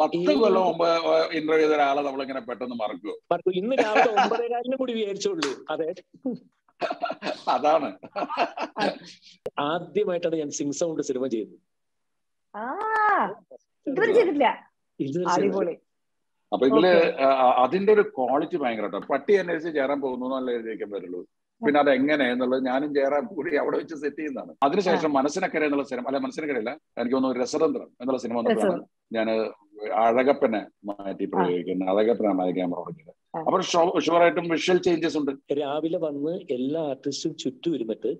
പത്ത് കൊല്ലം മുമ്പ് ഇന്റർവ്യൂ ചെയ്ത ഒരാളെ നമ്മളിങ്ങനെ പെട്ടെന്ന് മറക്കുമോ ഇന്ന് രാവിലെ ഒമ്പതേകാലിനും കൂടി വിചാരിച്ചുള്ളൂ അതെ. അതാണ്. ആദ്യമായിട്ടാണ് ഞാൻ സിംഗ് സൗണ്ട് സിനിമ ചെയ്തത് അപ്പൊ ഇതിൽ അതിന്റെ ഒരു ക്വാളിറ്റി ഭയങ്കര പട്ടി അനുസരിച്ച് ചേരാൻ പോകുന്നു എന്നല്ല എഴുതിയേക്കാൻ പറ്റുള്ളൂ. പിന്നെ അത് എങ്ങനെ എന്നുള്ളത് ഞാനും ചേരാൻ കൂടി അവിടെ വെച്ച് സെറ്റ് ചെയ്യുന്നതാണ്. അതിനുശേഷം മനസ്സിനക്കര എന്നുള്ള സിനിമ അല്ല മനസ്സിനക്കരയില്ല എനിക്ക് തോന്നുന്നു രസതന്ത്രം എന്നുള്ള സിനിമ വന്നപ്പോഴാണ് ഞാൻ അഴകപ്പനെ മാറ്റി പ്രയോഗിക്കുന്നത്. അഴകപ്പനാണ് ക്യാമറ കൊടുക്കുന്നത് ആ. അപ്പൊ ഷുവറായിട്ടും വിഷ്വൽ ചേഞ്ചസ് ഉണ്ട്. രാവിലെ വന്ന് എല്ലാ ആർട്ടിസ്റ്റും ചുറ്റും ഇരുന്നിട്ട്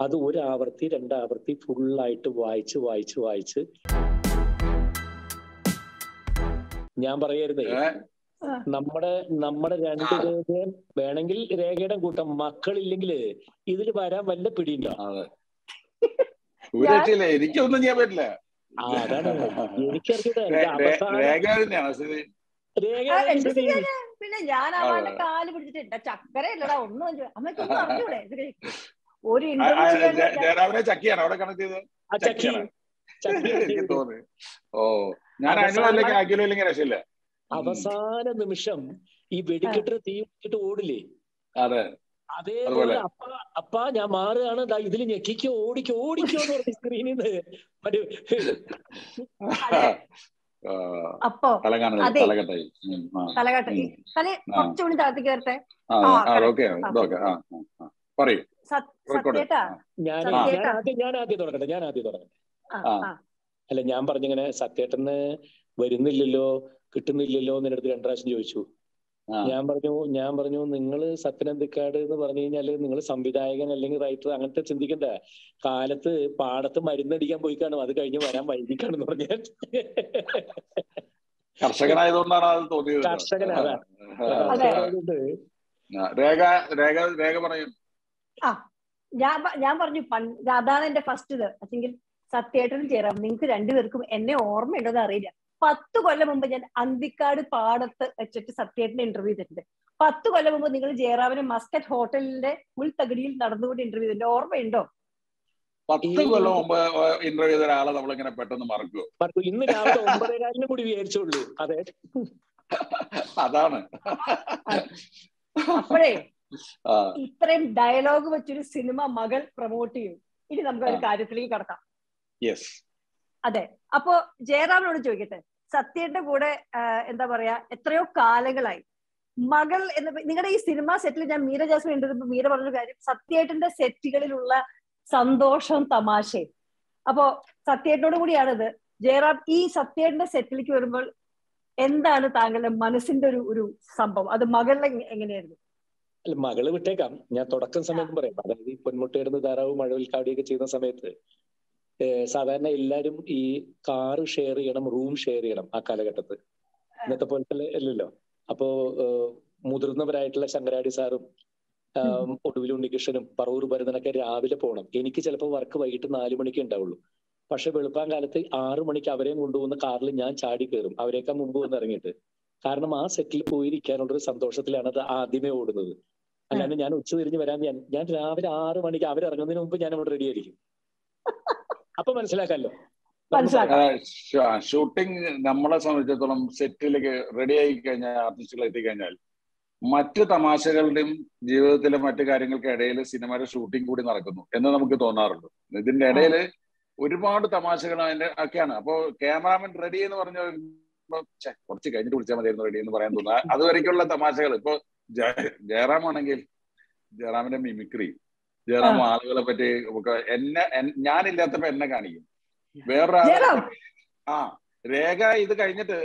അത് ഒരു ആവർത്തി രണ്ടാവർത്തി ഫുള്ളായിട്ട് വായിച്ച് വായിച്ച് വായിച്ച്. ഞാൻ പറയായിരുന്നേ ഏ? നമ്മുടെ രണ്ട് രേഖയും വേണമെങ്കിൽ രേഖയുടെ കൂട്ടം മക്കളില്ലെങ്കിൽ ഇതിൽ വരാൻ വല്ല പിടിയുണ്ടോ? എനിക്കൊന്നും ചെയ്യാൻ പറ്റില്ല. അതാണ്. എനിക്കറിയില്ല രേഖ പിന്നെ ഞാൻ അതെ. കാൽ പിടിച്ചിട്ടുണ്ട് ചക്കരയല്ലടാ ഒന്നും അമ്മയ്ക്കൊന്നും അറിഞ്ഞൂടെ? ഒരു ഇന്റർവ്യൂ ചക്കിയാണ് അവിടെ കണക്ട് ചെയ്ത് ചക്കി. ഓ ഞാൻ അവസാനം- അനു അല്ലെങ്കിൽ ഇല്ലെങ്കിൽ രക്ഷയില്ല. അവസാന നിമിഷം ഈ വെടിക്കെട്ട് തീ വെച്ചിട്ട് ഓടില്ലേ? അതെ. അതേപോലെ അപ്പ അപ്പ ഞാൻ മാറുകയാണ്. ഇതിൽ ഇതിൽ ഞെക്കിക്കോ ഓടിക്കോ ഓടിക്കോ എന്ന് പറഞ്ഞു സ്ക്രീനിൽ നിന്ന് അതെ. തലകാട്ട്. തല. കുറച്ചുകൂടി. സത്യേട്ടാ. ഞാൻ ആദ്യം തുടങ്ങട്ടെ ഞാൻ ആദ്യം തുടങ്ങട്ടെ. അല്ല ഞാൻ പറഞ്ഞിങ്ങനെ സത്യേട്ടന് വരുന്നില്ലല്ലോ കിട്ടുന്നില്ലല്ലോ എന്ന് എന്റെ അടുത്ത് രണ്ടു പ്രാവശ്യം ചോദിച്ചു. ഞാൻ പറഞ്ഞു ഞാൻ പറഞ്ഞു നിങ്ങൾ സത്യനന്ദിക്കാട് എന്ന് പറഞ്ഞു കഴിഞ്ഞാൽ നിങ്ങൾ സംവിധായകൻ അല്ലെങ്കിൽ റൈറ്റർ അങ്ങനത്തെ ചിന്തിക്കണ്ട. കാലത്ത് പാടത്ത് മരുന്നടിക്കാൻ പോയി കാണും അത് കഴിഞ്ഞ് വരാൻ വൈകിക്കാണെന്ന് പറഞ്ഞാൽ കർഷകനായതുകൊണ്ടാണ് അത് തോന്നിയത്? കർഷകനാ, അതെ. അതുകൊണ്ട് ആ, രേഖ രേഖ രേഖ പറയും. ഞാൻ ഞാൻ പറഞ്ഞു അതാണ് എന്റെ ഫസ്റ്റ് ഇത്. അല്ലെങ്കിൽ സത്യേട്ടനും ചേരാം. നിങ്ങൾക്ക് രണ്ടുപേർക്കും എന്നെ ഓർമ്മയുണ്ടോന്ന് അറിയില്ല. പത്ത് കൊല്ലം മുമ്പ് ഞാൻ അന്തിക്കാട് പാടത്ത് വെച്ചിട്ട് സത്യേട്ടനെ ഇന്റർവ്യൂ ചെയ്തിട്ടുണ്ട്. പത്ത് കൊല്ലം മുമ്പ് നിങ്ങൾ ജയറാമിനെ മസ്കറ്റ് ഹോട്ടലിന്റെ ഉൾത്തകടിയിൽ നടന്നുകൊണ്ട് ഇന്റർവ്യൂ ചെയ്തിട്ടുണ്ട്. ഓർമ്മയുണ്ടോ? പത്ത് കൊല്ലം മുമ്പ് ഇന്റർവ്യൂ ചെയ്ത ഒരാളെ നമ്മളിങ്ങനെ പെട്ടെന്ന് മറക്കുമോ ഇന്ന് രാവിലെ ഒമ്പതേകാലിനും കൂടി വിചാരിച്ചുള്ളൂ. അതെ. അതാണ്. അപ്പോഴേ ഇത്രയും ഡയലോഗ് വെച്ചൊരു സിനിമ മകൾ പ്രൊമോട്ട് ചെയ്യും. ഇനി നമുക്ക് ഒരു കാര്യത്തിലേക്ക് കടക്കാം. അതെ. അപ്പോ ജയറാമിനോട് ചോദിക്കട്ടെ? സത്യന്റെ കൂടെ എന്താ പറയാ എത്രയോ കാലങ്ങളായി. മകൾ എന്ന നിങ്ങളുടെ ഈ സിനിമ സെറ്റിൽ ഞാൻ മീര ജാസ്മിൻ ഉണ്ടെന്ന് മീര പറഞ്ഞൊരു കാര്യം സത്യേട്ടന്റെ സെറ്റുകളിലുള്ള സന്തോഷം തമാശയും. അപ്പോ സത്യേട്ടനോട് കൂടിയാണിത്. ജയറാം ഈ സത്യേട്ടന്റെ സെറ്റിലേക്ക് വരുമ്പോൾ എന്താണ് താങ്കളുടെ മനസ്സിന്റെ ഒരു ഒരു സംഭവം? അത് മകളിലെ എങ്ങനെയായിരുന്നു? അല്ല മകൾ വിട്ടേക്കാം. ഞാൻ തുടക്കം സമയത്ത് പറയാം. അതായത് ഈ പൊന്മുട്ടയിടുന്ന ധാരാവ് മഴവിൽക്കാടിയൊക്കെ ചെയ്യുന്ന സമയത്ത് സാധാരണ എല്ലാരും ഈ കാറ് ഷെയർ ചെയ്യണം റൂം ഷെയർ ചെയ്യണം ആ കാലഘട്ടത്ത് ഇന്നത്തെ പോലത്തെ അല്ലല്ലോ അപ്പോ മുതിർന്നവരായിട്ടുള്ള ശങ്കരാടി സാറും ഒടുവിൽ ഉണ്ണികൃഷ്ണനും പറവൂർ ഭരതനൊക്കെ രാവിലെ പോകണം എനിക്ക് ചിലപ്പോൾ വർക്ക് വൈകിട്ട് നാലു മണിക്ക് ഉണ്ടാവുള്ളൂ. പക്ഷെ വെളുപ്പാൻ കാലത്ത് ആറു മണിക്ക് അവരെയും കൊണ്ടുപോകുന്ന കാറിൽ ഞാൻ ചാടി കയറും. അവരെയൊക്കെ മുമ്പ് വന്ന് ഇറങ്ങിയിട്ട്. കാരണം ആ സെറ്റിൽ പോയിരിക്കാനുള്ള ഒരു സന്തോഷത്തിലാണ് അത് ആദ്യമേ ഓടുന്നത്. അല്ലാണ്ട് ഞാൻ ഉച്ച തിരിഞ്ഞ് വരാൻ ഞാൻ ഞാൻ രാവിലെ ആറു മണിക്ക് അവരിറങ്ങുന്നതിന് മുമ്പ് ഞാൻ അവിടെ റെഡി ആയിരിക്കും. അപ്പൊ മനസ്സിലാക്കാല്ലോ മനസ്സിലാക്കാം. ഷൂട്ടിംഗ് നമ്മളെ സംബന്ധിച്ചിടത്തോളം സെറ്റിലേക്ക് റെഡി ആയി കഴിഞ്ഞാൽ ആർട്ടിസ്റ്റുകൾ എത്തിക്കഴിഞ്ഞാൽ മറ്റു തമാശകളുടെയും ജീവിതത്തിലെ മറ്റു കാര്യങ്ങൾക്ക് ഇടയിൽ സിനിമയുടെ ഷൂട്ടിംഗ് കൂടി നടക്കുന്നു എന്ന് നമുക്ക് തോന്നാറുണ്ട്. ഇതിന്റെ ഇടയിൽ ഒരുപാട് തമാശകൾ അതിന്റെ ഒക്കെയാണ്. അപ്പോ ക്യാമറാമാൻ റെഡി എന്ന് പറഞ്ഞ കുറച്ച് കഴിഞ്ഞിട്ട് വിളിച്ചാൽ മതിയായിരുന്നു റെഡി എന്ന് പറയാൻ തോന്നുന്നു. അതുവരേക്കുള്ള തമാശകൾ. ഇപ്പൊ ജയ- ജയറാം ആണെങ്കിൽ ജയറാമിന്റെ മിമിക്രി ജയറാം ആളുകളെ പറ്റി എന്നെ ഞാനില്ലാത്തപ്പോ എന്നെ കാണിക്കും. വേറൊരാളെ ജയറാം. ആ രേഖ ഇത് കഴിഞ്ഞിട്ട്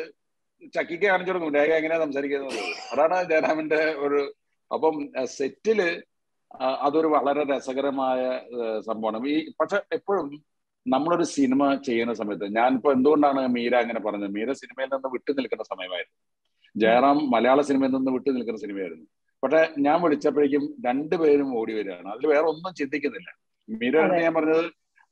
ചക്കിക്ക് കാണിച്ചു കൊടുക്കും. രേഖ എങ്ങനെയാ സംസാരിക്കുന്നത്? അതാണ് ജയറാമിന്റെ ഒരു അപ്പം സെറ്റിൽ അതൊരു വളരെ രസകരമായ സംഭവമാണ്. ഈ പക്ഷെ എപ്പോഴും നമ്മളൊരു സിനിമ ചെയ്യുന്ന സമയത്ത് ഞാനിപ്പോ എന്തുകൊണ്ടാണ് മീര അങ്ങനെ പറഞ്ഞത്? മീര സിനിമയിൽ നിന്ന് വിട്ടു നിൽക്കുന്ന സമയമായിരുന്നു. ജയറാം മലയാള സിനിമയിൽ നിന്ന് വിട്ടു നിൽക്കുന്ന സിനിമയായിരുന്നു. പക്ഷെ ഞാൻ വിളിച്ചപ്പോഴേക്കും രണ്ടുപേരും ഓടി വരികയാണ്. അതിൽ വേറെ ഒന്നും ചിന്തിക്കുന്നില്ല. മീര. ഞാൻ പറഞ്ഞത്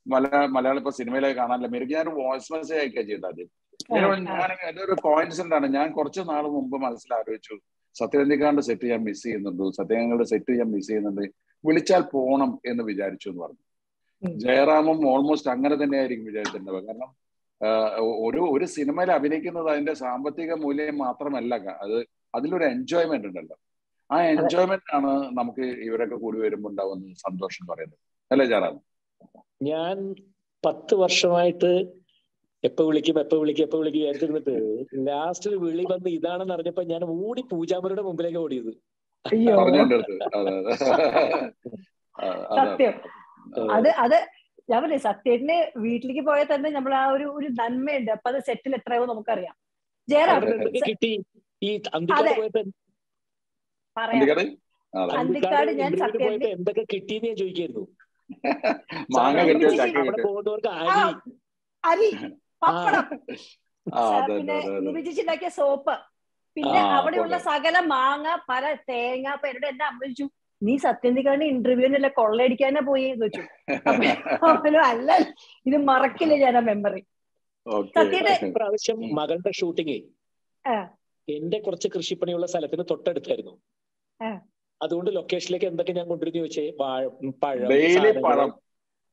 മലയാള മലയാളം ഇപ്പൊ സിനിമയിലൊക്കെ കാണാനില്ല മീരയ്ക്ക് ഞാൻ ഒരു വോയിസ് മെസ്സേജ് അയക്കുക ചെയ്ത ആദ്യം. ഞാൻ എന്റെ ഒരു കോയിൻസിഡന്റ് ആണ് ഞാൻ കുറച്ച് നാൾ മുമ്പ് മനസ്സിലാലോചിച്ചു സത്യനന്ദിക്കാണ്ട് സെറ്റ് ഞാൻ മിസ് ചെയ്യുന്നുണ്ട്. സത്യങ്ങളുടെ സെറ്റ് ഞാൻ മിസ് ചെയ്യുന്നുണ്ട്. വിളിച്ചാൽ പോണം എന്ന് വിചാരിച്ചു എന്ന് പറഞ്ഞു. ജയറാമും ഓൾമോസ്റ്റ് അങ്ങനെ തന്നെയായിരിക്കും വിചാരിച്ചിട്ടുണ്ടാവുക കാരണം ഒരു ഒരു സിനിമയിൽ അഭിനയിക്കുന്നത് അതിന്റെ സാമ്പത്തിക മൂല്യം മാത്രമല്ല. അത് അതിലൊരു എൻജോയ്മെന്റ് ഉണ്ടല്ലോ. ആ എൻജോയ്മെന്റ് ആണ് നമുക്ക് ഇവരൊക്കെ കൂടി വരുമ്പോൾ ഉണ്ടാവുന്ന സന്തോഷം പറയുന്നത്. അല്ലേ ജാറാം? ഞാൻ പത്ത് വർഷമായിട്ട് എപ്പോ വിളിക്കും എപ്പോ വിളിക്കും എപ്പോ വിളിക്കും വിചാരിച്ചിരുന്നിട്ട് ലാസ്റ്റ് വിളി വന്ന് ഇതാണെന്ന് അറിഞ്ഞപ്പോ ഞാൻ ഓടി പൂജാമുരുടെ മുമ്പിലേക്ക് ഓടിയത്. സത്യം. അത് അത് ഞാൻ പറഞ്ഞു സത്യേട്ടിന് വീട്ടിലേക്ക് പോയാൽ തന്നെ നമ്മൾ ആ ഒരു ഒരു നന്മയുണ്ട്. അപ്പൊ അത് സെറ്റിൽ എത്രയോ നമുക്കറിയാം. ജയറാം. കിട്ടി. ഈ അന്തിക്കാട് അതെ. അന്തിക്കാട് ഞാൻ എന്തൊക്കെ കിട്ടിയെന്ന് ഞാൻ ചോദിക്കായിരുന്നു. മാങ്ങ കിട്ടിയോ ചക്ക പോകുന്നവർക്ക് അരി. പപ്പടം. പിന്നെ സോപ്പ്. പിന്നെ അവിടെയുള്ള സകല മാങ്ങ പല തേങ്ങ അപ്പൊ എന്നോട് എന്റെ അമ്മ ചോദിച്ചു നീ സത്യന്തിക്കാണ്ട് ഇന്റർവ്യൂവിനല്ല കൊള്ളയടിക്കാനാ പോയി? എന്ന് വെച്ചു അവനും അല്ല ഇത് മറക്കില്ല ഞാൻ ആ മെമ്മറി ഓക്കെ സത്യയുടെ പ്രാവശ്യം. മകളുടെ ഷൂട്ടിങ് ആ. എന്റെ കുറച്ച് കൃഷിപ്പണിയുള്ള സ്ഥലത്തിന് തൊട്ടടുത്തായിരുന്നു. ആ. അതുകൊണ്ട് ലൊക്കേഷനിലേക്ക് എന്തൊക്കെ ഞാൻ കൊണ്ടുവരുന്ന ചോദിച്ചേ വാഴ പഴം ഡെയിലി പഴം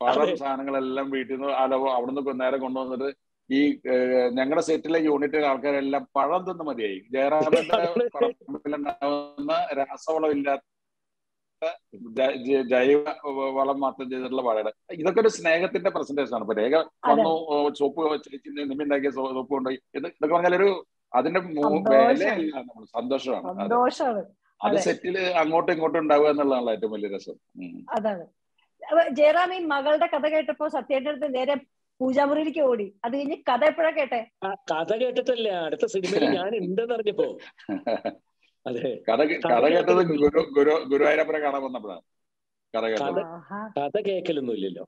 പഴം സാധനങ്ങളെല്ലാം വീട്ടിൽ നിന്ന് അല്ല അവിടുന്ന് നേരെ കൊണ്ടുവന്നിട്ട് ഈ ഞങ്ങളുടെ സെറ്റിലെ യൂണിറ്റിലെ ആൾക്കാരെല്ലാം പഴം തിന്ന് മതിയായി. ജയറാമുണ്ടാവുന്ന രാസവളം ഇല്ലാത്ത ജൈവ വളം മാത്രം ചെയ്തിട്ടുള്ള വളയുടെ ഇതൊക്കെ ഒരു സ്നേഹത്തിന്റെ പ്രസന്റേഷൻ ആണ്. ഇപ്പൊ രേഖ വന്നു സോപ്പ് ചേച്ചി നിമ്മിണ്ടാക്കിയ സോപ്പ് കൊണ്ടുപോയി. ഇത് ഇതൊക്കെ പറഞ്ഞാൽ ഒരു അതിന്റെ വേലയല്ല നമ്മൾ സന്തോഷമാണ്. അതെ. സന്തോഷമാണ് അത് അതെ. സെറ്റിൽ അങ്ങോട്ടും ഇങ്ങോട്ടും ഉണ്ടാവുക എന്നുള്ളതാണ് ഏറ്റവും വലിയ രസം. അതാണ്. ജയറാം ഈ മകളുടെ കഥ കേട്ടപ്പോ സത്യേന്റെ അടുത്ത് നേരെ പൂജാമുറിയിലേക്ക് ഓടി. അത് കഴിഞ്ഞ് കഥ എപ്പോഴാ കേട്ടെ? കഥ കേട്ടിട്ടല്ല. അടുത്ത സിനിമയിൽ ഞാൻ ഉണ്ടെന്ന് അറിഞ്ഞപ്പോ അതെ. കഥ കഥ കേട്ടത് ഗുരു ഗുരു ഗുരുവായൂരപ്പനെ കാണാൻ വന്നപ്പോഴാണ്. കഥ കേട്ടത്. കഥ കേൾക്കലൊന്നും ഇല്ലല്ലോ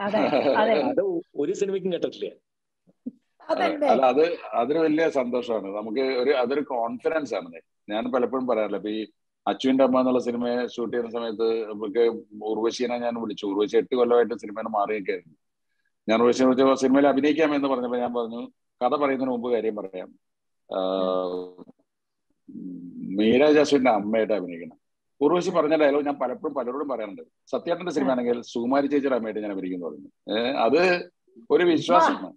അതെ അതെ. അത് ഒരു സിനിമയ്ക്കും കേട്ടിട്ടില്ല. അല്ല അത് അതൊരു വലിയ സന്തോഷമാണ്. നമുക്ക് ഒരു അതൊരു കോൺഫിഡൻസ് ആണ്. ഞാൻ പലപ്പോഴും പറയാറില്ല. ഇപ്പൊ ഈ അച്ചുവിന്റെ അമ്മ എന്നുള്ള സിനിമ ഷൂട്ട് ചെയ്യുന്ന സമയത്ത് നമുക്ക് ഉർവശീനെ ഞാൻ വിളിച്ചു. ഉർവശി എട്ട് കൊല്ലമായിട്ട് സിനിമയിൽ മാറിയൊക്കെയായിരുന്നു ഞാൻ ഉർവശിനെ വിളിച്ചപ്പോ സിനിമയിൽ അഭിനയിക്കാം എന്ന് പറഞ്ഞപ്പോ ഞാൻ പറഞ്ഞു കഥ പറയുന്നതിന് മുമ്പ് കാര്യം പറയാം. മീര ജാസുവിന്റെ അമ്മയായിട്ട് അഭിനയിക്കണം. ഉർവശി പറഞ്ഞ ഡയലോഗ് ഞാൻ പലപ്പോഴും പലരോടും പറയാറുണ്ട്. സത്യേട്ടന്റെ സിനിമ ആണെങ്കിൽ സുകുമാരി ചേച്ചിയുടെ അമ്മയായിട്ട് ഞാൻ അഭിനയിക്കുന്നു പറഞ്ഞു. അത് ഒരു വിശ്വാസമാണ്.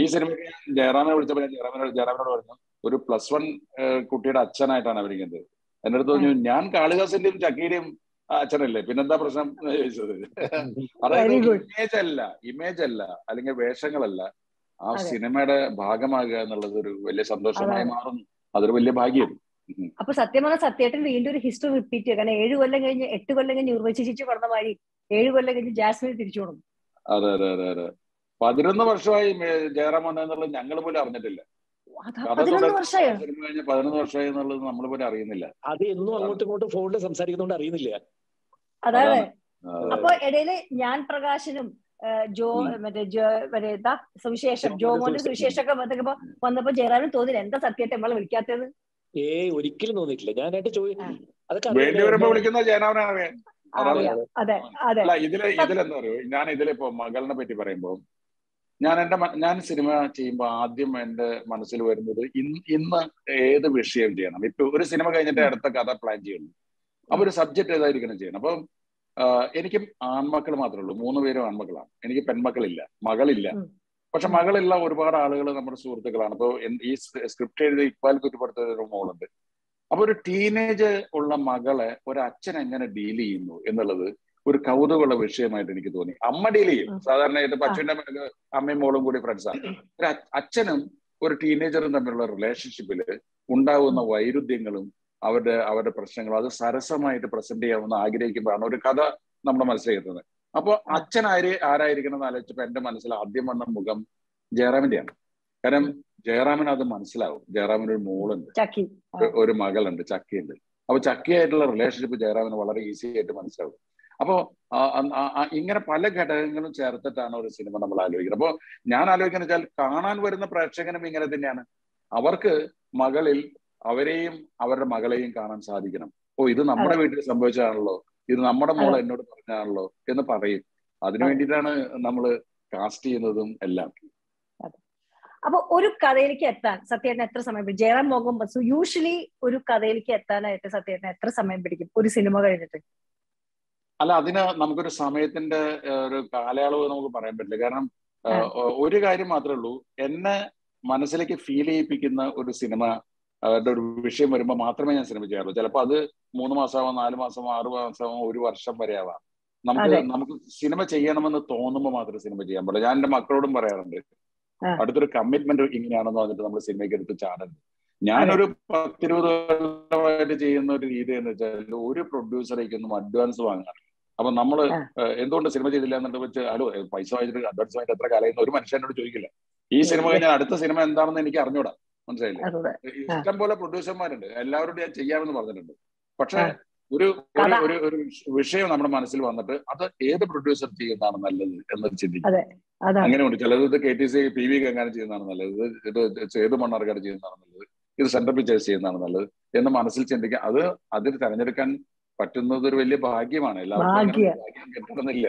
ഈ സിനിമയ്ക്ക് ജയറാമനെ വിളിച്ചപ്പോൾ ഞാൻ ജയറാമിനോട് ജയറാമിനോട് പറഞ്ഞു ഒരു പ്ലസ് വൺ കുട്ടിയുടെ അച്ഛനായിട്ടാണ് അഭിനയിക്കുന്നത് എന്റെ അടുത്ത് പറഞ്ഞു ഞാൻ കാളിദാസിന്റെയും ചക്കീന്റെയും അച്ഛനല്ലേ? പിന്നെന്താ പ്രശ്നം? ചോദിച്ചത്. അതായത് ഇമേജ് അല്ല ഇമേജ് അല്ല അല്ലെങ്കിൽ വേഷങ്ങളല്ല. ആ സിനിമയുടെ ഭാഗമാകുക എന്നുള്ളത് ഒരു വലിയ സന്തോഷമായി. മാറുന്നു. അതൊരു വലിയ ഭാഗ്യം. അപ്പൊ സത്യം പറഞ്ഞാൽ സത്യേട്ടൻ വീണ്ടും ഒരു ഹിസ്റ്ററി റിപ്പീറ്റ് ചെയ്യുക. കാരണം ഏഴ് കൊല്ലം കഴിഞ്ഞ് എട്ട് കൊല്ലം കഴിഞ്ഞ് ഉർവശിച്ചു പറഞ്ഞ മാതിരി ഏഴ് കൊല്ലം കഴിഞ്ഞ് ജാസ്മിൻ തിരിച്ചു കൊടുക്കും. അതെ അതെ അതെ അതെ. പതിനൊന്ന് വർഷമായി ജയറാം വന്നതെന്നുള്ളത് ഞങ്ങൾ പോലും അറിഞ്ഞിട്ടില്ല. പതിനൊന്ന് വർഷമായോ? സിനിമ കഴിഞ്ഞ് പതിനൊന്ന് വർഷമായി എന്നുള്ളത് നമ്മൾ പോലും അറിയുന്നില്ല. അത് എന്നും അങ്ങോട്ടും ഇങ്ങോട്ടും ഫോണിൽ സംസാരിക്കുന്നോണ്ട് അറിയുന്നില്ല. അതാണ് അതെ. അപ്പൊ ഇടയിൽ ഞാൻ പ്രകാശനും ജോ. മറ്റേ ജോ മറ്റേ എന്താ സുവിശേഷം ജോമോന്റെ സുവിശേഷം. ഒക്കെ വന്നപ്പോ വന്നപ്പോ ജയറാമിന് തോന്നില്ല എന്താ സത്യത്തെ നമ്മളെ വിളിക്കാത്തത്? ഏ ഒരിക്കലും തോന്നിയിട്ടില്ല. ഞാനായിട്ട് ചോദി ആ. അതൊക്കെ വേണ്ടി അറിയാലോ. വരുമ്പോ വിളിക്കുന്ന ജയനാവനെ അറിയാം അതാണ് അറിയാം. അതെ അതെ. ഇതിലെന്താ പറയുക? ഞാൻ ഇതിലിപ്പോ മകളിനെ പറ്റി പറയുമ്പോ ഞാൻ എന്റെ ഞാൻ സിനിമ ചെയ്യുമ്പോൾ ആദ്യം എന്റെ മനസ്സിൽ വരുന്നത് ഇന്ന് ഇന്ന് ഏത് വിഷയം ചെയ്യണം? ഇപ്പൊ ഒരു സിനിമ കഴിഞ്ഞിട്ട് അടുത്ത കഥ പ്ലാൻ ചെയ്യുന്നു അപ്പൊ ഒരു സബ്ജക്ട് ഏതായിരിക്കണം ചെയ്യണം? അപ്പം എനിക്കും ആൺമക്കൾ മാത്രമേ ഉള്ളൂ. മൂന്ന് പേരും ആൺമക്കളാണ്. എനിക്ക് പെൺമക്കളില്ല. മകളില്ല. പക്ഷെ മകളില്ല ഒരുപാട് ആളുകൾ നമ്മുടെ സുഹൃത്തുക്കളാണ്. അപ്പൊ ഈ സ്ക്രിപ്റ്റ് എഴുതി ഇക്ബാൽ കുറ്റിപ്പുറത്ത് ഒരു മോളുണ്ട്. അപ്പൊ ഒരു ടീനേജ് ഉള്ള മകളെ ഒരു അച്ഛൻ എങ്ങനെ ഡീൽ ചെയ്യുന്നു എന്നുള്ളത് ഒരു കൗതുകമുള്ള വിഷയമായിട്ട് എനിക്ക് തോന്നി. അമ്മ ഡീൽ ചെയ്യും സാധാരണയായിട്ട് അച്ഛന്റെ അമ്മയും മോളും കൂടി ഫ്രണ്ട്സാണ് ഒരു അച്ഛനും ഒരു ടീനേജറും തമ്മിലുള്ള റിലേഷൻഷിപ്പിൽ ഉണ്ടാകുന്ന വൈരുദ്ധ്യങ്ങളും അവരുടെ അവരുടെ പ്രശ്നങ്ങളും അത് സരസമായിട്ട് പ്രസന്റ് ചെയ്യാമെന്ന് ആഗ്രഹിക്കുമ്പോഴാണ് ഒരു കഥ നമ്മുടെ മനസ്സിലെത്തുന്നത് അപ്പോൾ അച്ഛൻ ആര് ആരായിരിക്കണം എന്ന് ആലോചിച്ചപ്പോൾ എന്റെ മനസ്സിൽ ആദ്യം വന്ന മുഖം ജയറാമിന്റെയാണ്. കാരണം ജയറാമിന് അത് മനസ്സിലാവും. ജയറാമിന് ഒരു മോളുണ്ട്. ഒരു മകളുണ്ട്. ചക്കിയുണ്ട്. അപ്പൊ ചക്കിയായിട്ടുള്ള റിലേഷൻഷിപ്പ് ജയറാമിന് വളരെ ഈസി ആയിട്ട് മനസ്സിലാവും. അപ്പോ ഇങ്ങനെ പല ഘടകങ്ങളും ചേർത്തിട്ടാണ് ഒരു സിനിമ നമ്മൾ ആലോചിക്കുന്നത്. അപ്പോ ഞാൻ ആലോചിക്കുന്ന വെച്ചാൽ കാണാൻ വരുന്ന പ്രേക്ഷകനും ഇങ്ങനെ തന്നെയാണ്. അവർക്ക് മകളിൽ അവരെയും അവരുടെ മകളെയും കാണാൻ സാധിക്കണം. ഓ ഇത് നമ്മുടെ വീട്ടിൽ സംഭവിച്ചതാണല്ലോ. ഇത് നമ്മുടെ മോൾ എന്നോട് പറഞ്ഞാണല്ലോ എന്ന് പറയും. അതിനു വേണ്ടിയിട്ടാണ് നമ്മൾ കാസ്റ്റ് ചെയ്യുന്നതും എല്ലാം. അപ്പൊ ഒരു കഥയിലേക്ക് എത്താൻ സത്യേട്ടന് എത്ര സമയം പിടിക്കും ജയറാം മോഹൻ ബസു യൂഷ്വലി ഒരു കഥയിലേക്ക് എത്താനായിട്ട് സത്യേട്ടന് എത്ര സമയം പിടിക്കും? ഒരു സിനിമ കഴിഞ്ഞിട്ട്? അല്ല അതിന് നമുക്കൊരു സമയത്തിന്റെ ഒരു കാലയളവ് നമുക്ക് പറയാൻ പറ്റില്ല. കാരണം ഒരു കാര്യം മാത്രമേ ഉള്ളൂ. എന്നെ മനസ്സിലേക്ക് ഫീൽ ചെയ്യിപ്പിക്കുന്ന ഒരു സിനിമ ഒരു വിഷയം വരുമ്പോൾ മാത്രമേ ഞാൻ സിനിമ ചെയ്യാറുള്ളൂ. ചിലപ്പോൾ അത് മൂന്ന് മാസമാവാം നാല് മാസമോ ആറ് മാസമോ ഒരു വർഷം വരെ ആവാം. നമുക്ക് നമുക്ക് സിനിമ ചെയ്യണമെന്ന് തോന്നുമ്പോൾ മാത്രമേ സിനിമ ചെയ്യാൻ പാടുള്ളൂ. ഞാൻ എന്റെ മക്കളോടും പറയാറുണ്ട് അടുത്തൊരു കമ്മിറ്റ്മെന്റ് ഇങ്ങനെയാണെന്ന് പറഞ്ഞിട്ട് നമ്മൾ സിനിമയ്ക്ക് എടുത്ത് ചാടരുത്. ഞാനൊരു പത്തിരുപത് കൊല്ലമായിട്ട് ചെയ്യുന്ന ഒരു രീതി എന്ന് വെച്ചാൽ ഒരു പ്രൊഡ്യൂസറേക്കൊന്നും അഡ്വാൻസ് വാങ്ങാറില്ല. അപ്പൊ നമ്മൾ. എന്തുകൊണ്ട് സിനിമ ചെയ്തില്ല എന്നിട്ട് വെച്ച് ഹലോ പൈസ വാങ്ങിച്ചിട്ട് അഡ്വാൻസ് വാങ്ങിയിട്ട് എത്ര കാലം ഒരു മനുഷ്യനോട് ചോദിക്കില്ല. ഈ സിനിമ കഴിഞ്ഞാൽ അടുത്ത സിനിമ എന്താണെന്ന് എനിക്ക് അറിഞ്ഞൂടാ. മനസ്സിലായില്ലേ? ഇഷ്ടം പോലെ പ്രൊഡ്യൂസർമാരുണ്ട് എല്ലാവരോടും ഞാൻ ചെയ്യാമെന്ന് പറഞ്ഞിട്ടുണ്ട്. പക്ഷെ ഒരു ഒരു ഒരു വിഷയം നമ്മുടെ മനസ്സിൽ വന്നിട്ട് അത് ഏത് പ്രൊഡ്യൂസർ ചെയ്യുന്നതാണ് നല്ലത് എന്ന് ചിന്തിക്കും. അങ്ങനെയുണ്ട്. ചിലത് ഇത് K T C P V ഗംഗാനം ചെയ്യുന്നതാണ് നല്ലത്. ഇത് സേതു മണ്ണാർക്കാട് ചെയ്യുന്നതാണ് നല്ലത്. ഇത് സെൻട്രൽ പിക്ചേഴ്സ് ചെയ്യുന്നതാണ് നല്ലത് എന്ന് മനസ്സിൽ ചിന്തിക്കാൻ അത് അതിൽ തെരഞ്ഞെടുക്കാൻ പറ്റുന്നത് ഒരു വലിയ ഭാഗ്യമാണ്. എല്ലാവർക്കും ഭാഗ്യം. കിട്ടണമെന്നില്ല.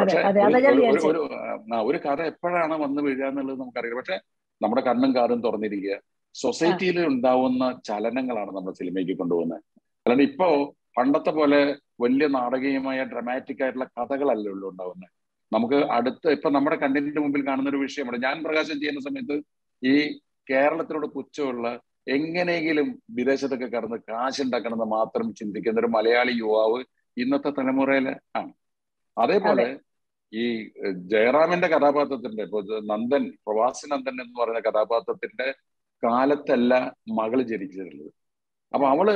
പക്ഷെ ഒരു- ഒരു- ഒരു ഒരു കഥ എപ്പോഴാണ് വന്നു വീഴുക എന്നുള്ളത് നമുക്കറിയില്ല. പക്ഷെ നമ്മുടെ കണ്ണും കാതും തുറന്നിരിക്കുക. സൊസൈറ്റിയിൽ ഉണ്ടാവുന്ന ചലനങ്ങളാണ് നമ്മുടെ സിനിമയ്ക്ക് കൊണ്ടുപോകുന്നത്. അല്ലാണ്ട് ഇപ്പോ പണ്ടത്തെ പോലെ വലിയ നാടകീയമായ ഡ്രമാറ്റിക് ആയിട്ടുള്ള കഥകളല്ലേ ഉള്ളൂ ഉണ്ടാവുന്നത്. നമുക്ക് അടുത്ത് ഇപ്പൊ നമ്മുടെ കണ്ണിന്റെ മുമ്പിൽ കാണുന്ന ഒരു വിഷയമാണ് ഞാൻ പ്രകാശം ചെയ്യുന്ന സമയത്ത് ഈ കേരളത്തിനോട് പുച്ഛമുള്ള എങ്ങനെയെങ്കിലും വിദേശത്തൊക്കെ കടന്ന് കാശുണ്ടാക്കണമെന്ന് മാത്രം ചിന്തിക്കുന്ന ഒരു മലയാളി യുവാവ് ഇന്നത്തെ തലമുറയിൽ ആണ്. അതേപോലെ ഈ ജയറാമിന്റെ കഥാപാത്രത്തിന്റെ ഇപ്പൊ നന്ദൻ പ്രവാസി നന്ദൻ എന്ന് പറയുന്ന കഥാപാത്രത്തിന്റെ കാലത്തല്ല മകൾ ജനിച്ചിട്ടുള്ളത്. അപ്പൊ അവൾ